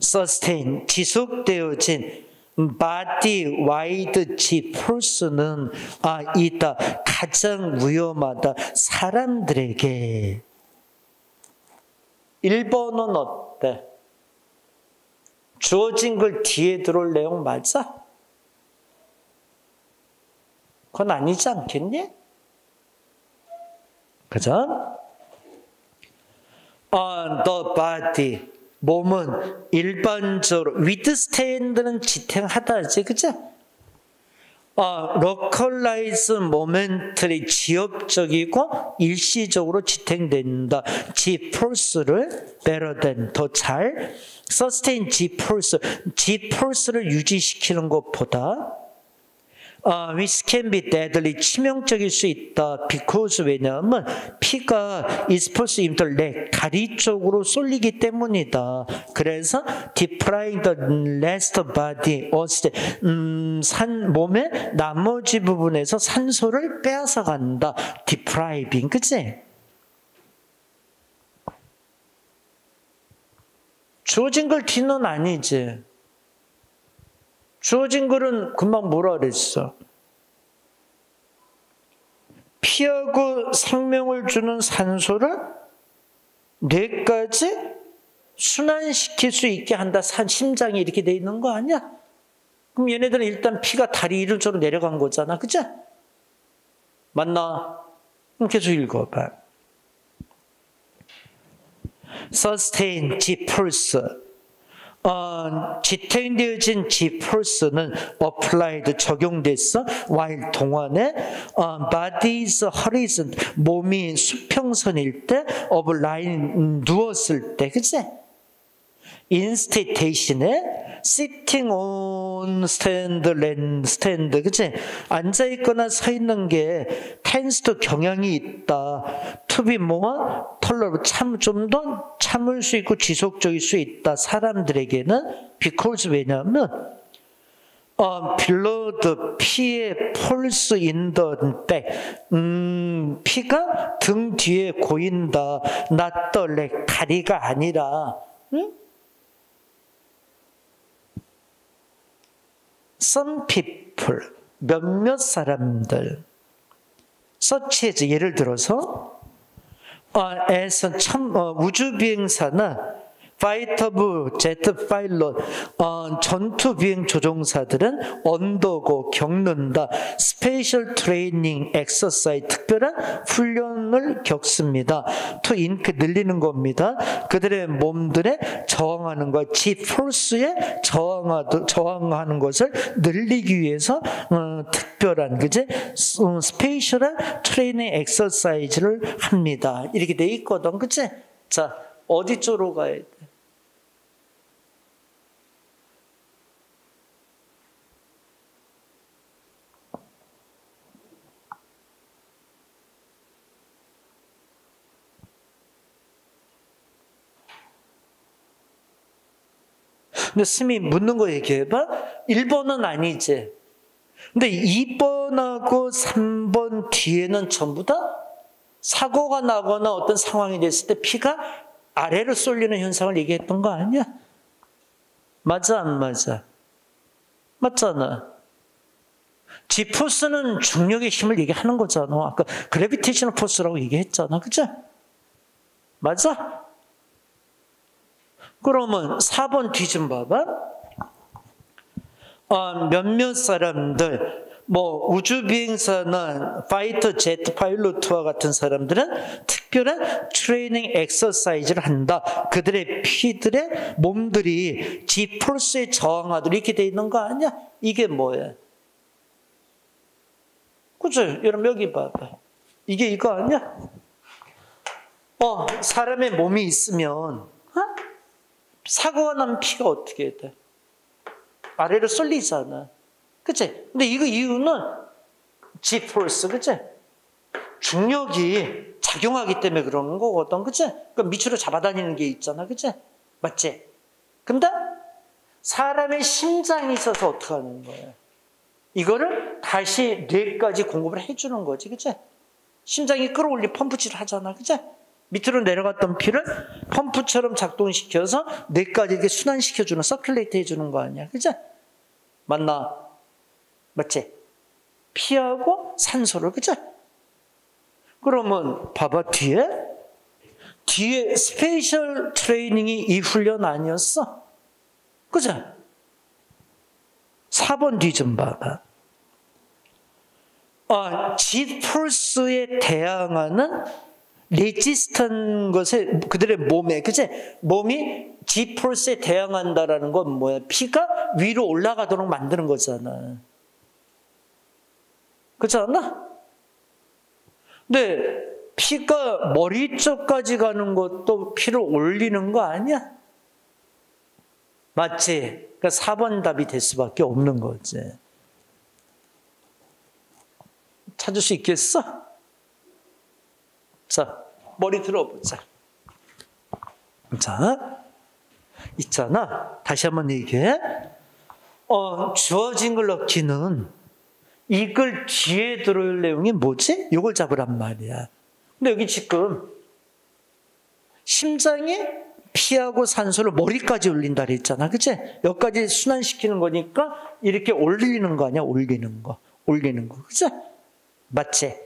sustain 지속되어진 body wide G-force는 아 있다. 가장 위험하다. 사람들에게 1번은 어때? 주어진 걸 뒤에 들어올 내용 맞아? 그건 아니지 않겠니? 그죠? On the body. 몸은 일반적으로 withstand는 지탱하다지, 그죠? 어, localize momentary 지역적이고 일시적으로 지탱된다. G pulse를 better than 더 잘 sustain G pulse, G pulse를 유지시키는 것보다 어, which can be deadly 치명적일 수 있다. because 왜냐하면 피가 is supposed into leg 다리 쪽으로 쏠리기 때문이다. 그래서 depriving the rest body of 음, 산 몸의 나머지 부분에서 산소를 빼앗아 간다. depriving 그치? 주어진 걸 뒤는 아니지. 주어진 글은 금방 뭐라 그랬어? 피하고 생명을 주는 산소를 뇌까지 순환시킬 수 있게 한다. 산 심장이 이렇게 돼 있는 거 아니야? 그럼 얘네들은 일단 피가 다리 이른쪽으로 내려간 거잖아. 그죠? 맞나? 그럼 계속 읽어봐. sustain, G pulse. 어, 지탱되어진 G-force는 applied, 적용됐어. while 동안에 어, body is horizon, 몸이 수평선일 때 of line, 누웠을 때, 그치? instead 대신에 sitting on stand, land, stand, 그치? 앉아 있거나 서 있는 게 to 경향이 있다. Be more tolerable, 참, 좀 더 참을 수 있고 지속적일 수 있다. 사람들에게는 because 왜냐하면 어, the blood 피의 pools back, 음, 피가 등 뒤에 고인다. not the leg 다리가 아니라, 응? some people, 몇몇 사람들, such as 예를 들어서 어, 에서 참 어, 우주 비행사나 fighter jet pilot 어, 전투 비행 조종사들은 undergo 겪는다 special training exerci 특별한 훈련을 겪습니다. to incr 늘리는 겁니다. 그들의 몸들에 저항하는 것, 지 폴스에 저항하도 저항하는 것을 늘리기 위해서 어, 특별한 그제 어, 스페셜한 트레이닝 엑서사이즈를 합니다. 이렇게 돼 있거든, 그치? 자 어디 쪽으로 가야 돼? 근데 스미 묻는 거 얘기해봐. 1번은 아니지. 근데 2번하고 3번 뒤에는 전부 다 사고가 나거나 어떤 상황이 됐을 때 피가 아래로 쏠리는 현상을 얘기했던 거 아니야? 맞아, 안 맞아? 맞잖아. G포스는 중력의 힘을 얘기하는 거잖아. 아까 그래비테이셔널 포스라고 얘기했잖아. 그죠? 맞아? 그러면 4번 뒤좀 봐봐. 어, 몇몇 사람들, 뭐 우주 비행사나 fighter jet pilot와 같은 사람들은 특별한 training exercise를 한다. 그들의 피들의 몸들이 G-force에 저항하도록 이렇게 돼 있는 거 아니야? 이게 뭐야? 그죠? 여러분 여기 봐봐. 이게 이거 아니야? 어, 사람의 몸이 있으면 어? 사고가 나면 피가 어떻게 돼? 아래로 쏠리잖아. 그치? 근데 이거 이유는 G폴스, 그치? 중력이 작용하기 때문에 그러는 거거든, 그치? 그 밑으로 잡아다니는 게 있잖아, 그치? 맞지? 근데 사람의 심장이 있어서 어떻게 하는 거야? 이거를 다시 뇌까지 공급을 해주는 거지, 그치? 심장이 끌어올리 펌프질을 하잖아, 그치? 밑으로 내려갔던 피를 펌프처럼 작동시켜서 뇌까지 이렇게 순환시켜주는, circulate 해주는 거 아니야, 그치? 맞나? 맞지? 피하고 산소를, 그치? 그러면 봐봐, 뒤에? 뒤에 special training이 이 훈련 아니었어? 그죠? 4번 뒤 좀 봐봐. 어, G폴스에 대항하는 레지스턴 것에 그들의 몸에 그치 몸이 G폴스에 대항한다라는 건 뭐야? 피가 위로 올라가도록 만드는 거잖아. 그렇지 않나? 근데 피가 머리 쪽까지 가는 것도 피를 올리는 거 아니야? 맞지? 그러니까 4번 답이 될 수밖에 없는 거지. 찾을 수 있겠어? 자, 머리 들어보자. 자, 있잖아. 다시 한번 얘기해. 어, 주어진 걸 넣기는 이걸 뒤에 들어올 내용이 뭐지? 이걸 잡으란 말이야. 근데 여기 지금 심장이 피하고 산소를 머리까지 올린다 그랬잖아. 그치? 여기까지 순환시키는 거니까 이렇게 올리는 거 아니야? 올리는 거. 올리는 거. 그치? 맞지?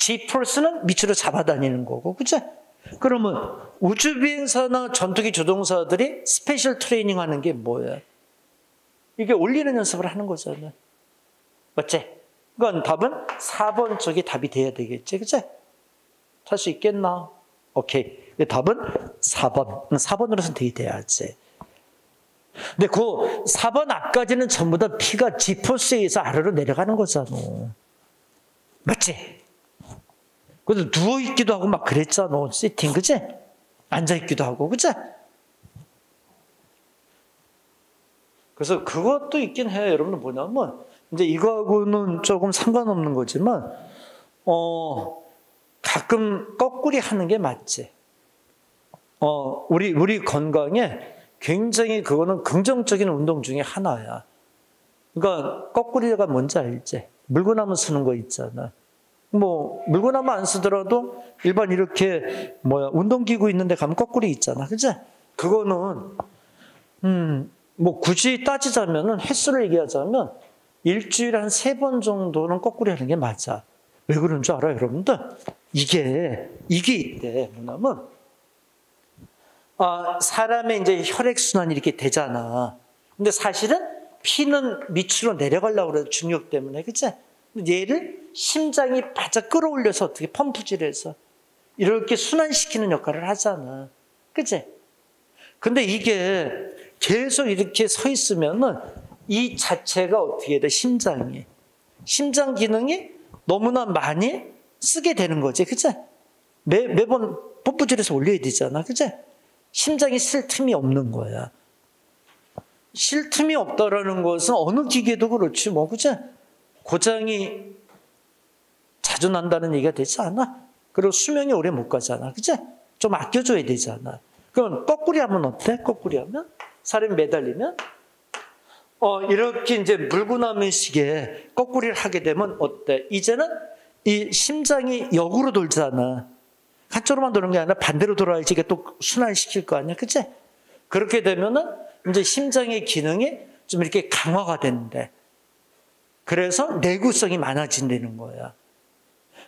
G-force는 밑으로 잡아다니는 거고. 그치? 그러면 우주비행사나 전투기 조종사들이 special training 하는 게 뭐야? 이게 올리는 연습을 하는 거잖아. 맞지? 그건 답은 4번 쪽이 답이 돼야 되겠지. 그치? 할수 있겠나? 오케이. 답은 4번. 4번으로선 되게 돼야지. 근데 그 4번 앞까지는 전부 다 피가 지포스에 의해서 아래로 내려가는 거잖아. 맞지? 그래서 누워있기도 하고 막 그랬잖아. 세팅, 그치? 앉아있기도 하고, 그치? 그래서 그것도 있긴 해요. 여러분들 뭐냐면, 이제 이거하고는 조금 상관없는 거지만, 어, 가끔 거꾸리 하는 게 맞지. 어, 우리, 우리 건강에 굉장히 그거는 긍정적인 운동 중에 하나야. 그러니까 거꾸리가 뭔지 알지? 물구나무 쓰는 거 있잖아. 뭐 물구나무 안 쓰더라도 일반 이렇게 뭐야 운동기구 있는데 가면 거꾸리 있잖아, 그지? 그거는 음 뭐 굳이 따지자면은 횟수를 얘기하자면 일주일에 한 세 번 정도는 거꾸리 하는 게 맞아. 왜 그런 줄 알아요, 여러분들? 이게 이게 있대. 뭐냐면 아, 사람의 이제 혈액 순환이 이렇게 되잖아. 근데 사실은 피는 밑으로 내려가려고 그래 중력 때문에, 그치? 얘를 심장이 바짝 끌어올려서 어떻게 펌프질해서 이렇게 순환시키는 역할을 하잖아. 그치? 근데 이게 계속 이렇게 서 있으면은 이 자체가 어떻게 돼? 심장이. 심장 기능이 너무나 많이 쓰게 되는 거지. 그치? 매, 매번 펌프질해서 올려야 되잖아. 그치? 심장이 쉴 틈이 없는 거야. 쉴 틈이 없다라는 것은 어느 기계도 그렇지 뭐 그죠? 고장이 자주 난다는 얘기가 되지 않아? 그리고 수명이 오래 못 가잖아. 그죠? 좀 아껴줘야 되잖아. 그럼 거꾸리 하면 어때? 거꾸리 하면? 사람이 매달리면 어, 이렇게 이제 물고 나면 시계 거꾸리를 하게 되면 어때? 이제는 이 심장이 역으로 돌잖아. 한쪽으로만 도는 게 아니라 반대로 돌아야지 이게 또 순환시킬 거 아니야. 그치? 그렇게 되면은 이제 심장의 기능이 좀 이렇게 강화가 되는데. 그래서 내구성이 많아진다는 거야.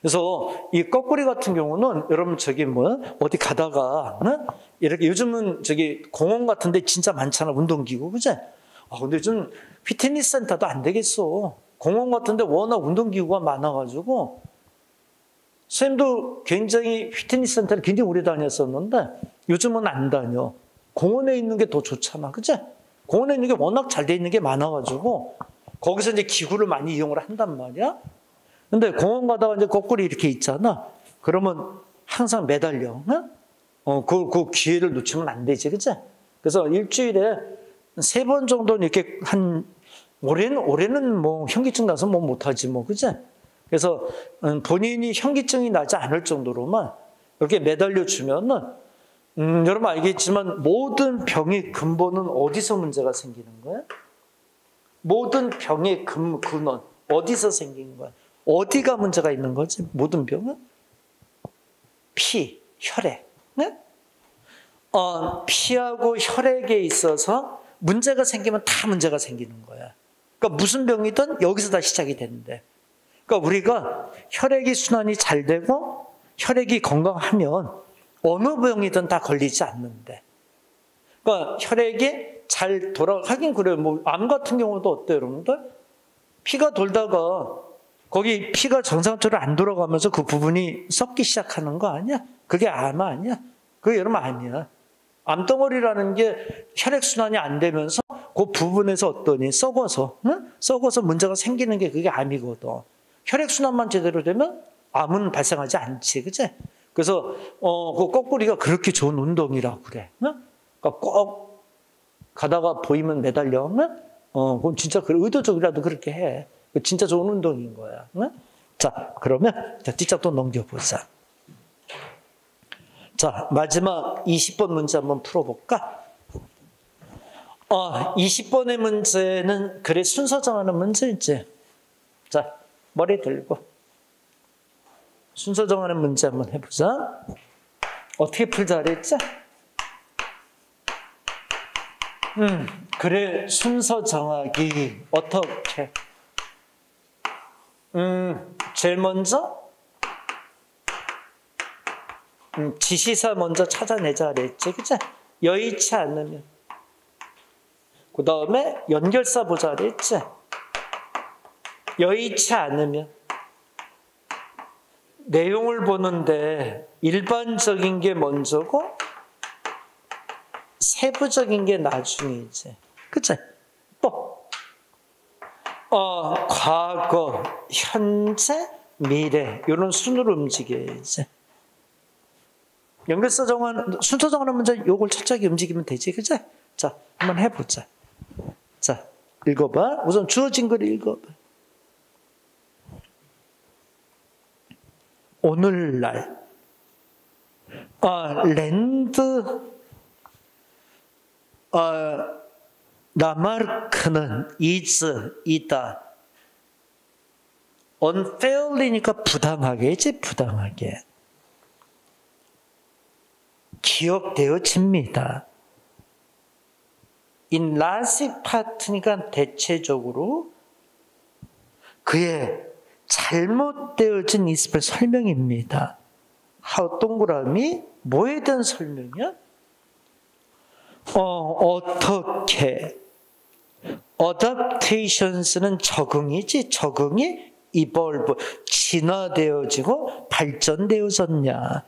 그래서 이 거꾸리 같은 경우는 여러분 저기 뭐 어디 가다가 응? 이렇게 요즘은 저기 공원 같은데 진짜 많잖아 운동기구 그제? 아 근데 좀 피트니스 센터도 안 되겠어. 공원 같은데 워낙 운동기구가 많아가지고 선생님도 굉장히 피트니스 센터를 굉장히 오래 다녔었는데 요즘은 안 다녀. 공원에 있는 게 더 좋잖아, 그제? 공원에 있는 게 워낙 잘 돼 있는 게 많아가지고 거기서 이제 기구를 많이 이용을 한단 말이야. 근데 공원 가다가 이제 거꾸리 이렇게 있잖아. 그러면 항상 매달려. 응? 어, 그, 그 기회를 놓치면 안 되지, 그치? 그래서 일주일에 세 번 정도는 이렇게 한, 올해는, 올해는 뭐 현기증 나서 뭐 못하지, 뭐, 그치? 그래서 음, 본인이 현기증이 나지 않을 정도로만 이렇게 매달려 주면은, 음, 여러분 알겠지만 모든 병의 근본은 어디서 문제가 생기는 거야? 모든 병의 근, 근원, 어디서 생긴 거야? 어디가 문제가 있는 거지? 모든 병은? 피, 혈액. 네? 어, 피하고 혈액에 있어서 문제가 생기면 다 문제가 생기는 거야. 그러니까 무슨 병이든 여기서 다 시작이 되는데. 그러니까 우리가 혈액이 순환이 잘 되고 혈액이 건강하면 어느 병이든 다 걸리지 않는데. 그러니까 혈액이 잘 돌아, 하긴 그래요. 뭐, 암 같은 경우도 어때요, 여러분들? 피가 돌다가 거기 피가 정상적으로 안 돌아가면서 그 부분이 썩기 시작하는 거 아니야? 그게 암 아니야? 그게 여러분 암이야. 암덩어리라는 게 혈액순환이 안 되면서 그 부분에서 어떠니 썩어서 응? 썩어서 문제가 생기는 게 그게 암이거든. 혈액순환만 제대로 되면 암은 발생하지 않지, 그치? 그래서 어, 그 거꾸리가 그렇게 좋은 운동이라고 그래. 응? 그러니까 꼭 가다가 보이면 매달려. 응? 어, 그건 진짜 그 의도적이라도 그렇게 해. 그 진짜 좋은 운동인 거야. 응? 자, 그러면 자, 뒷장또 넘겨보자. 자, 마지막 20번 문제 한번 풀어볼까? 어, 20번의 문제는 그래 순서 정하는 문제이지. 자, 머리 들고 순서 정하는 문제 한번 해보자. 어떻게 풀자 그랬지? 음, 그래 순서 정하기 어떻게? 음, 제일 먼저 음, 지시사 먼저 찾아내자 그랬지, 그치? 여의치 않으면. 그 다음에 연결사 보자 그랬지? 여의치 않으면. 내용을 보는데 일반적인 게 먼저고 세부적인 게 나중이지. 그치? 또, 어, 과거, 현재, 미래, 이런 순으로 움직여야지. 연결사 정한, 순서 정하는 문제 요걸 철저하게 움직이면 되지. 그치? 자, 한번 해보자. 자, 읽어봐. 우선 주어진 걸 읽어봐. 오늘날, 아, 랜드, 아, 라마르크는 is, 이다. unfairly니까 부당하게지, 부당하게. 기억되어집니다. in last part니까 대체적으로 그의 잘못되어진 이습의 설명입니다. how 동그라미 뭐에 대한 설명이야? 어, 어떻게 adaptations는 적응이지 적응이 evolve 진화되어지고 발전되어졌냐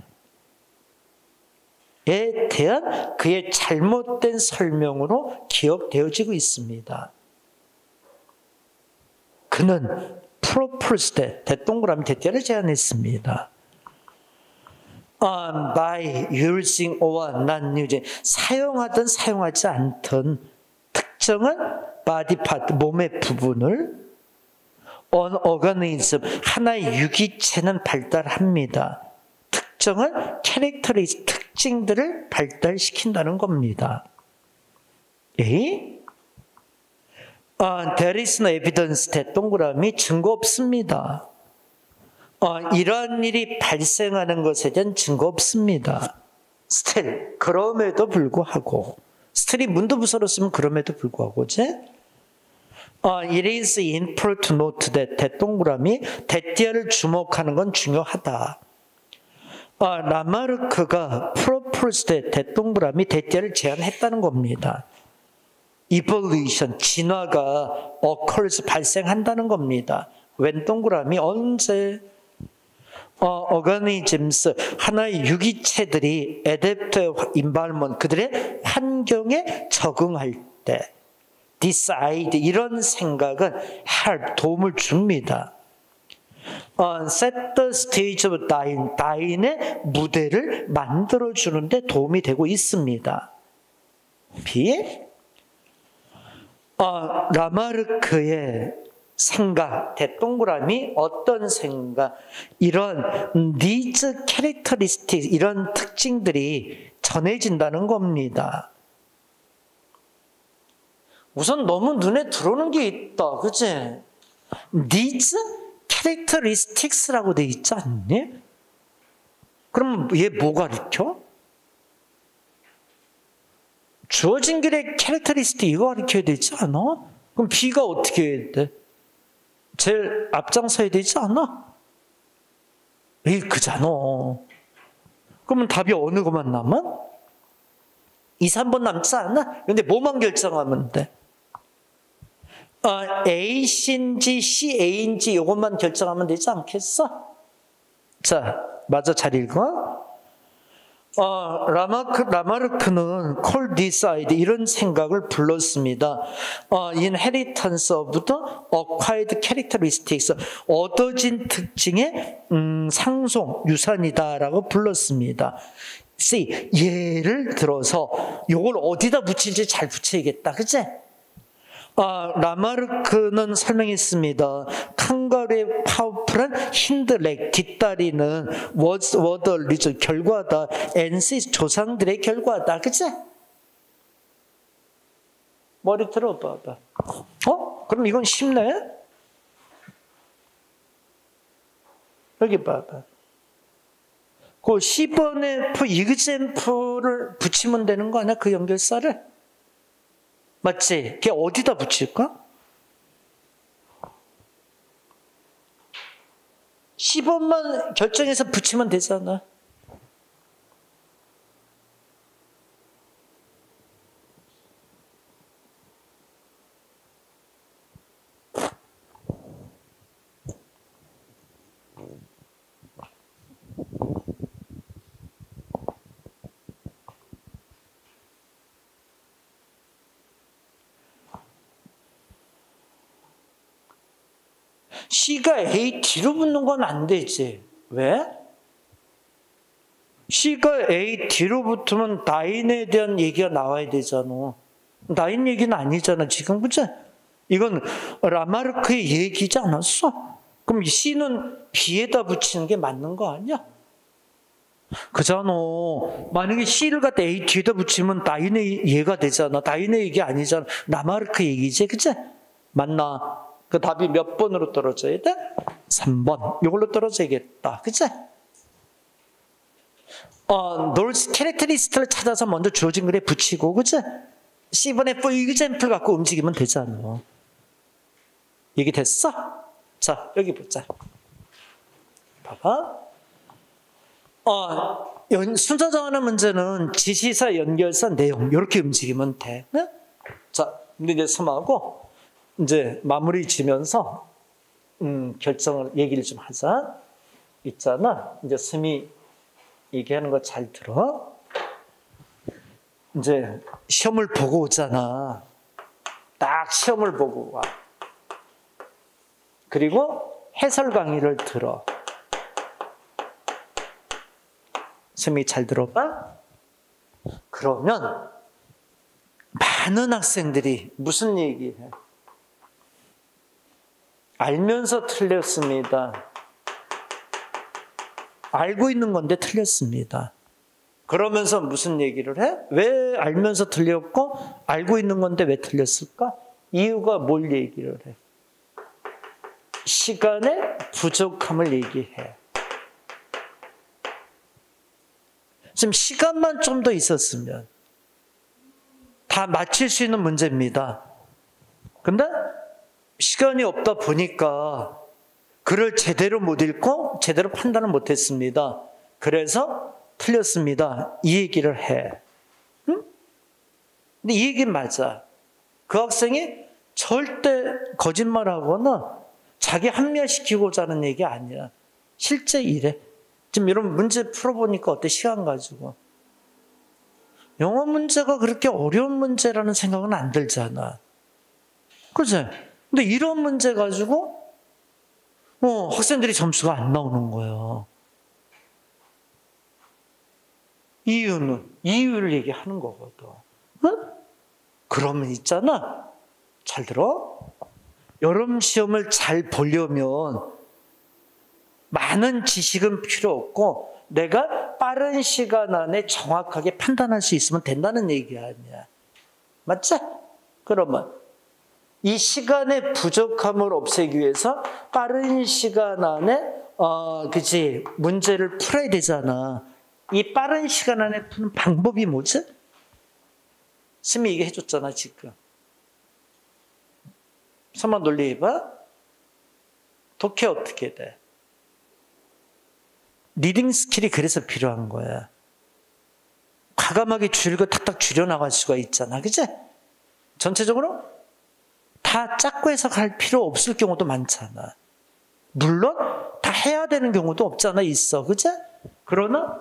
에 대한 그의 잘못된 설명으로 기억되어지고 있습니다. 그는 프로폴스 때, 대동그라미 대자를 제안했습니다. On by using or not using 사용하든 사용하지 않든 특정 한 body part 몸의 부분을 on organism 하나의 유기체는 발달합니다. 특정한 characteris 특징들을 발달시킨다는 겁니다. 에? 어, there is no evidence that 동그라미 증거 없습니다. 어, 이러한 일이 발생하는 것에 대한 증거 없습니다. still 그럼에도 불구하고 still이 문두 부사로 쓰면 그럼에도 불구하고 그지? 어, it is important to note that 대동그라미 대띠아를 주목하는 건 중요하다. 어, 라마르크가 프로폴스 때 대동그라미 대띠아를 제안했다는 겁니다. evolution, 진화가 occurs, 발생한다는 겁니다. 웬 동그라미 언제 어, organisms, 하나의 유기체들이 adapt environment, 그들의 환경에 적응할 때 decide, 이런 생각은 help, 도움을 줍니다. 어, set the stage of dying, dying의 무대를 만들어 주는데 도움이 되고 있습니다. B. 어, 라마르크의 생각, 대동그라미 어떤 생각, 이런 니즈 캐릭터리스틱, 이런 특징들이 전해진다는 겁니다. 우선 너무 눈에 들어오는 게 있다. 그치? these characteristics라고 돼 있지 않니? 그럼 얘 뭐 가리켜? 주어진 글의 characteristic 이거 가리켜야 되지 않아? 그럼 B가 어떻게 해야 돼? 제일 앞장서야 되지 않아? 에이, 그잖아. 그러면 답이 어느 것만 남아? 2, 3번 남지 않아? 근데 뭐만 결정하면 돼? 어, A인지 CA인지 이것만 결정하면 되지 않겠어? 자, 맞아, 잘 읽어. 어, 라마크, 라마르크는 called this idea 이런 생각을 불렀습니다. 어, inheritance of the acquired characteristics 얻어진 특징의 음, 상속 유산이다라고 불렀습니다. See, 예를 들어서 이걸 어디다 붙일지 잘 붙여야겠다, 그치? 아, 라마르크는 설명했습니다. 칸가루의 파워풀한 힌드렉, 뒷다리는 워드, 워더리즈 결과다. 엔시 조상들의 결과다. 그치? 머리 들어봐봐. 어? 그럼 이건 쉽네? 여기 봐봐. 그 10번에 이그젠플을 붙이면 되는 거 아니야? 그 연결사를? 맞지? 걔 어디다 붙일까? 10원만 결정해서 붙이면 되잖아. C가 A 뒤로 붙는 건 안 되지. 왜? C가 A 뒤로 붙으면 나인에 대한 얘기가 나와야 되잖아. 나인 얘기는 아니잖아, 지금, 그죠? 이건 라마르크의 얘기지 않았어? 그럼 C는 B에다 붙이는 게 맞는 거 아니야? 그잖아. 만약에 C를 갖다 A 뒤에다 붙이면 나인의 얘가 되잖아. 나인의 얘기 아니잖아. 라마르크 얘기지, 그치? 맞나? 그 답이 몇 번으로 떨어져야 돼? 3번. 이걸로 떨어져야겠다. 그치? 어, 놀스 캐릭터리스트를 찾아서 먼저 주어진 글에 붙이고, 그치? C번에 for example 갖고 움직이면 되잖아. 얘기 됐어? 자, 여기 보자. 봐봐. 어, 연, 순서 정하는 문제는 지시사, 연결사, 내용, 이렇게 움직이면 돼. 네? 자, 근데 이제 섬하고 이제 마무리 지면서 음, 결정을 얘기를 좀 하자. 있잖아. 이제 스미 얘기하는 거 잘 들어. 이제 시험을 보고 오잖아. 딱 시험을 보고 와. 그리고 해설 강의를 들어. 스미 잘 들어봐? 그러면 많은 학생들이 무슨 얘기해? 알면서 틀렸습니다. 알고 있는 건데 틀렸습니다. 그러면서 무슨 얘기를 해? 왜 알면서 틀렸고 알고 있는 건데 왜 틀렸을까? 이유가 뭘 얘기를 해? 시간의 부족함을 얘기해. 지금 시간만 좀 더 있었으면 다 맞힐 수 있는 문제입니다. 근데 시간이 없다 보니까 글을 제대로 못 읽고 제대로 판단을 못 했습니다. 그래서 틀렸습니다. 이 얘기를 해. 응? 근데 이 얘기 맞아. 그 학생이 절대 거짓말하거나 자기 합리화시키고자 하는 얘기 아니야. 실제 이래. 지금 이런 문제 풀어보니까 어때? 시간 가지고. 영어 문제가 그렇게 어려운 문제라는 생각은 안 들잖아. 그지? 근데 이런 문제 가지고, 어, 학생들이 점수가 안 나오는 거예요. 이유는, 이유를 얘기하는 거거든. 응? 그러면 있잖아. 잘 들어? 여름 시험을 잘 보려면 많은 지식은 필요 없고 내가 빠른 시간 안에 정확하게 판단할 수 있으면 된다는 얘기 아니야. 맞지? 그러면 이 시간의 부족함을 없애기 위해서 빠른 시간 안에 어, 그지 문제를 풀어야 되잖아. 이 빠른 시간 안에 푸는 방법이 뭐지? 쌤이 얘기 해 줬잖아 지금. 한번 논리해봐. 독해 어떻게 돼? reading skill이 그래서 필요한 거야. 과감하게 줄이고 탁탁 줄여나갈 수가 있잖아. 그지? 전체적으로 다 짰고 해석할 필요 없을 경우도 많잖아. 물론 다 해야 되는 경우도 없잖아. 있어. 그지? 그러나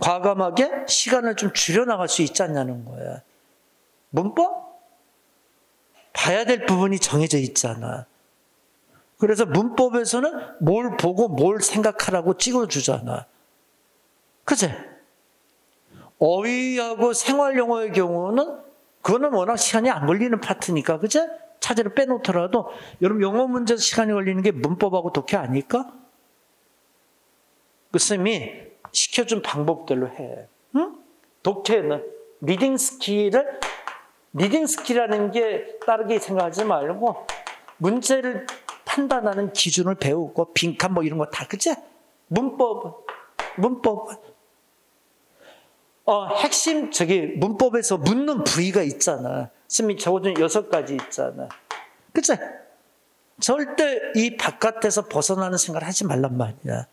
과감하게 시간을 좀 줄여나갈 수 있지 않냐는 거야. 문법? 봐야 될 부분이 정해져 있잖아. 그래서 문법에서는 뭘 보고 뭘 생각하라고 찍어주잖아. 그제? 어휘하고 생활용어의 경우는 그거는 워낙 시간이 안 걸리는 파트니까, 그제? 차제를 빼놓더라도 여러분 영어 문제 시간이 걸리는 게 문법하고 독해 아닐까? 그 쌤이 시켜준 방법대로 해. 응? 독해는 reading skill을 reading skill이라는 게 다르게 생각하지 말고 문제를 판단하는 기준을 배우고 빈칸 뭐 이런 거 다 그치? 문법 문법 어 핵심 저기 문법에서 묻는 부위가 있잖아. 쌤이 적어준 여섯 가지 있잖아. 그치? 절대 이 바깥에서 벗어나는 생각을 하지 말란 말이야.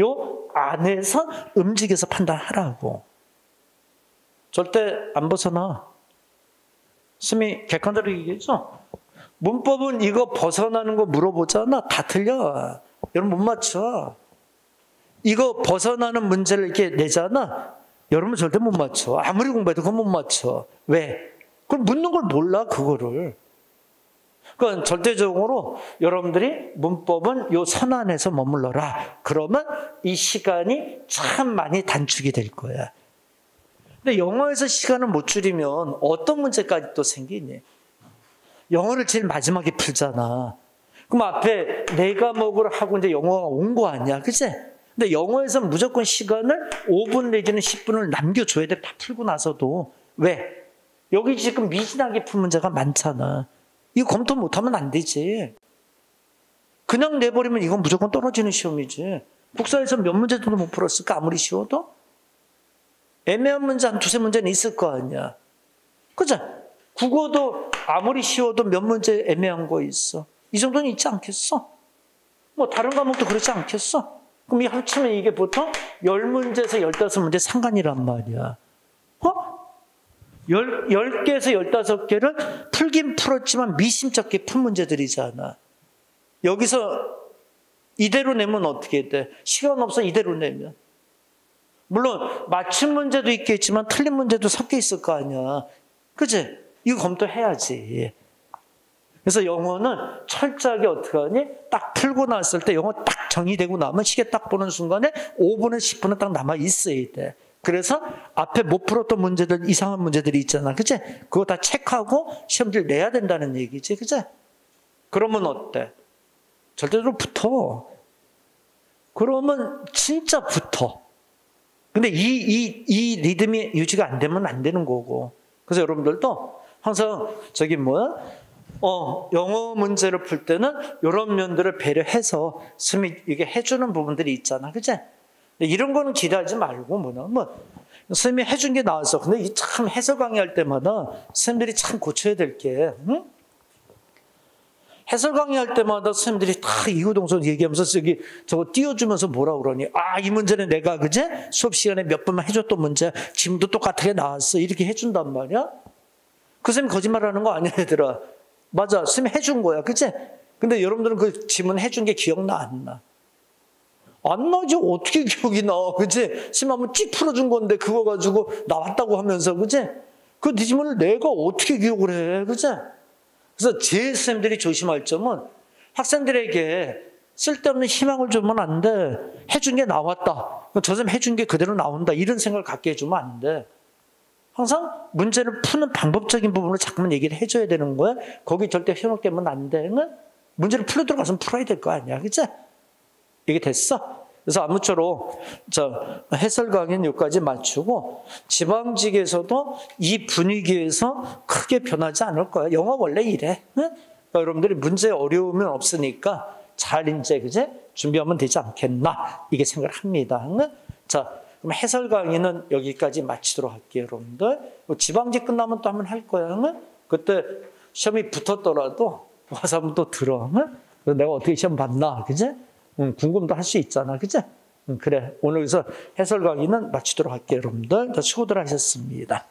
요 안에서 움직여서 판단하라고. 절대 안 벗어나. 스미 객관적으로 얘기했죠? 문법은 이거 벗어나는 거 물어보잖아. 다 틀려. 여러분 못 맞춰. 이거 벗어나는 문제를 이렇게 내잖아. 여러분 절대 못 맞춰. 아무리 공부해도 그건 못 맞춰. 왜? 그럼 묻는 걸 몰라, 그거를. 그건 절대적으로 여러분들이 문법은 요 선 안에서 머물러라. 그러면 이 시간이 참 많이 단축이 될 거야. 근데 영어에서 시간을 못 줄이면 어떤 문제까지 또 생기니? 영어를 제일 마지막에 풀잖아. 그럼 앞에 네 과목을 하고 이제 영어가 온 거 아니야. 그치? 근데 영어에서 무조건 시간을 5분 내지는 10분을 남겨줘야 돼. 다 풀고 나서도. 왜? 여기 지금 미진하게 푼 문제가 많잖아. 이거 검토 못하면 안 되지. 그냥 내버리면 이건 무조건 떨어지는 시험이지. 국사에서 몇 문제도 못 풀었을까? 아무리 쉬워도? 애매한 문제 한 두세 문제는 있을 거 아니야. 그죠? 국어도 아무리 쉬워도 몇 문제 애매한 거 있어. 이 정도는 있지 않겠어? 뭐 다른 과목도 그렇지 않겠어? 그럼 이 합치면 이게 보통 10문제에서 15문제 상관이란 말이야. 어? 10, 10개에서 15개를 풀긴 풀었지만 미심쩍게 푼 문제들이잖아. 여기서 이대로 내면 어떻게 돼? 시간 없어 이대로 내면. 물론 맞춘 문제도 있겠지만 틀린 문제도 섞여 있을 거 아니야. 그지? 이거 검토해야지. 그래서 영어는 철저하게 어떻게 하니? 딱 풀고 났을 때 영어 딱 정의되고 나면 시계 딱 보는 순간에 5분은 10분은 딱 남아 있어야 돼. 그래서 앞에 못 풀었던 문제들, 이상한 문제들이 있잖아. 그치? 그거 다 체크하고 시험지를 내야 된다는 얘기지. 그치? 그러면 어때? 절대로 붙어. 그러면 진짜 붙어. 근데 이, 이, 이 리듬이 유지가 안 되면 안 되는 거고. 그래서 여러분들도 항상 저기 뭐야? 어, 영어 문제를 풀 때는 이런 면들을 배려해서 스미 이게 해주는 부분들이 있잖아, 그지? 이런 거는 기대하지 말고 뭐냐, 뭐 선생님이 해준 게 나왔어. 근데 이 참 해설 강의할 때마다 선생님들이 참 고쳐야 될 게, 응? 해설 강의할 때마다 선생님들이 다 이구동성 얘기하면서 저기 저거 띄워주면서 뭐라 그러니? 아 이 문제는 내가 그제? 수업 시간에 몇 번만 해줬던 문제. 지금도 똑같게 나왔어. 이렇게 해준단 말이야? 그 선생님 거짓말하는 거 아니야 얘들아. 맞아. 선생님 해준 거야. 그치 근데 여러분들은 그 지문 해준 게 기억나 안 나? 안 나지 어떻게 기억이 나 그치 찍 풀어준 건데 그거 가지고 나왔다고 하면서 그치 그 지문을 내가 어떻게 기억을 해 그치 그래서 제일 선생님들이 조심할 점은 학생들에게 쓸데없는 희망을 주면 안 돼. 해준 게 나왔다. 저 선생님 해준 게 그대로 나온다. 이런 생각을 갖게 해주면 안 돼. 항상 문제를 푸는 방법적인 부분을 자꾸만 얘기를 해줘야 되는 거야. 거기 절대 현혹되면 안 돼. 응? 문제를 풀어 들어가서 풀어야 될 거 아니야. 그치? 이게 됐어? 그래서 아무쪼록 저 해설 강의는 여기까지 맞추고 지방직에서도 이 분위기에서 크게 변하지 않을 거야. 영어 원래 이래. 응? 그러니까 여러분들이 문제 어려우면 없으니까 잘 이제 그제 준비하면 되지 않겠나 이게 생각을 합니다. 응? 자 그럼 해설 강의는 여기까지 마치도록 할게요, 여러분들. 지방직 끝나면 또 한번 할 거야. 응? 그때 시험이 붙었더라도 와서 한번 또 들어. 응? 내가 어떻게 시험 봤나, 그제? 응, 궁금도 할 수 있잖아, 그제? 응, 그래. 오늘 그래서 해설 강의는 마치도록 할게요, 여러분들. 자, 수고들 하셨습니다.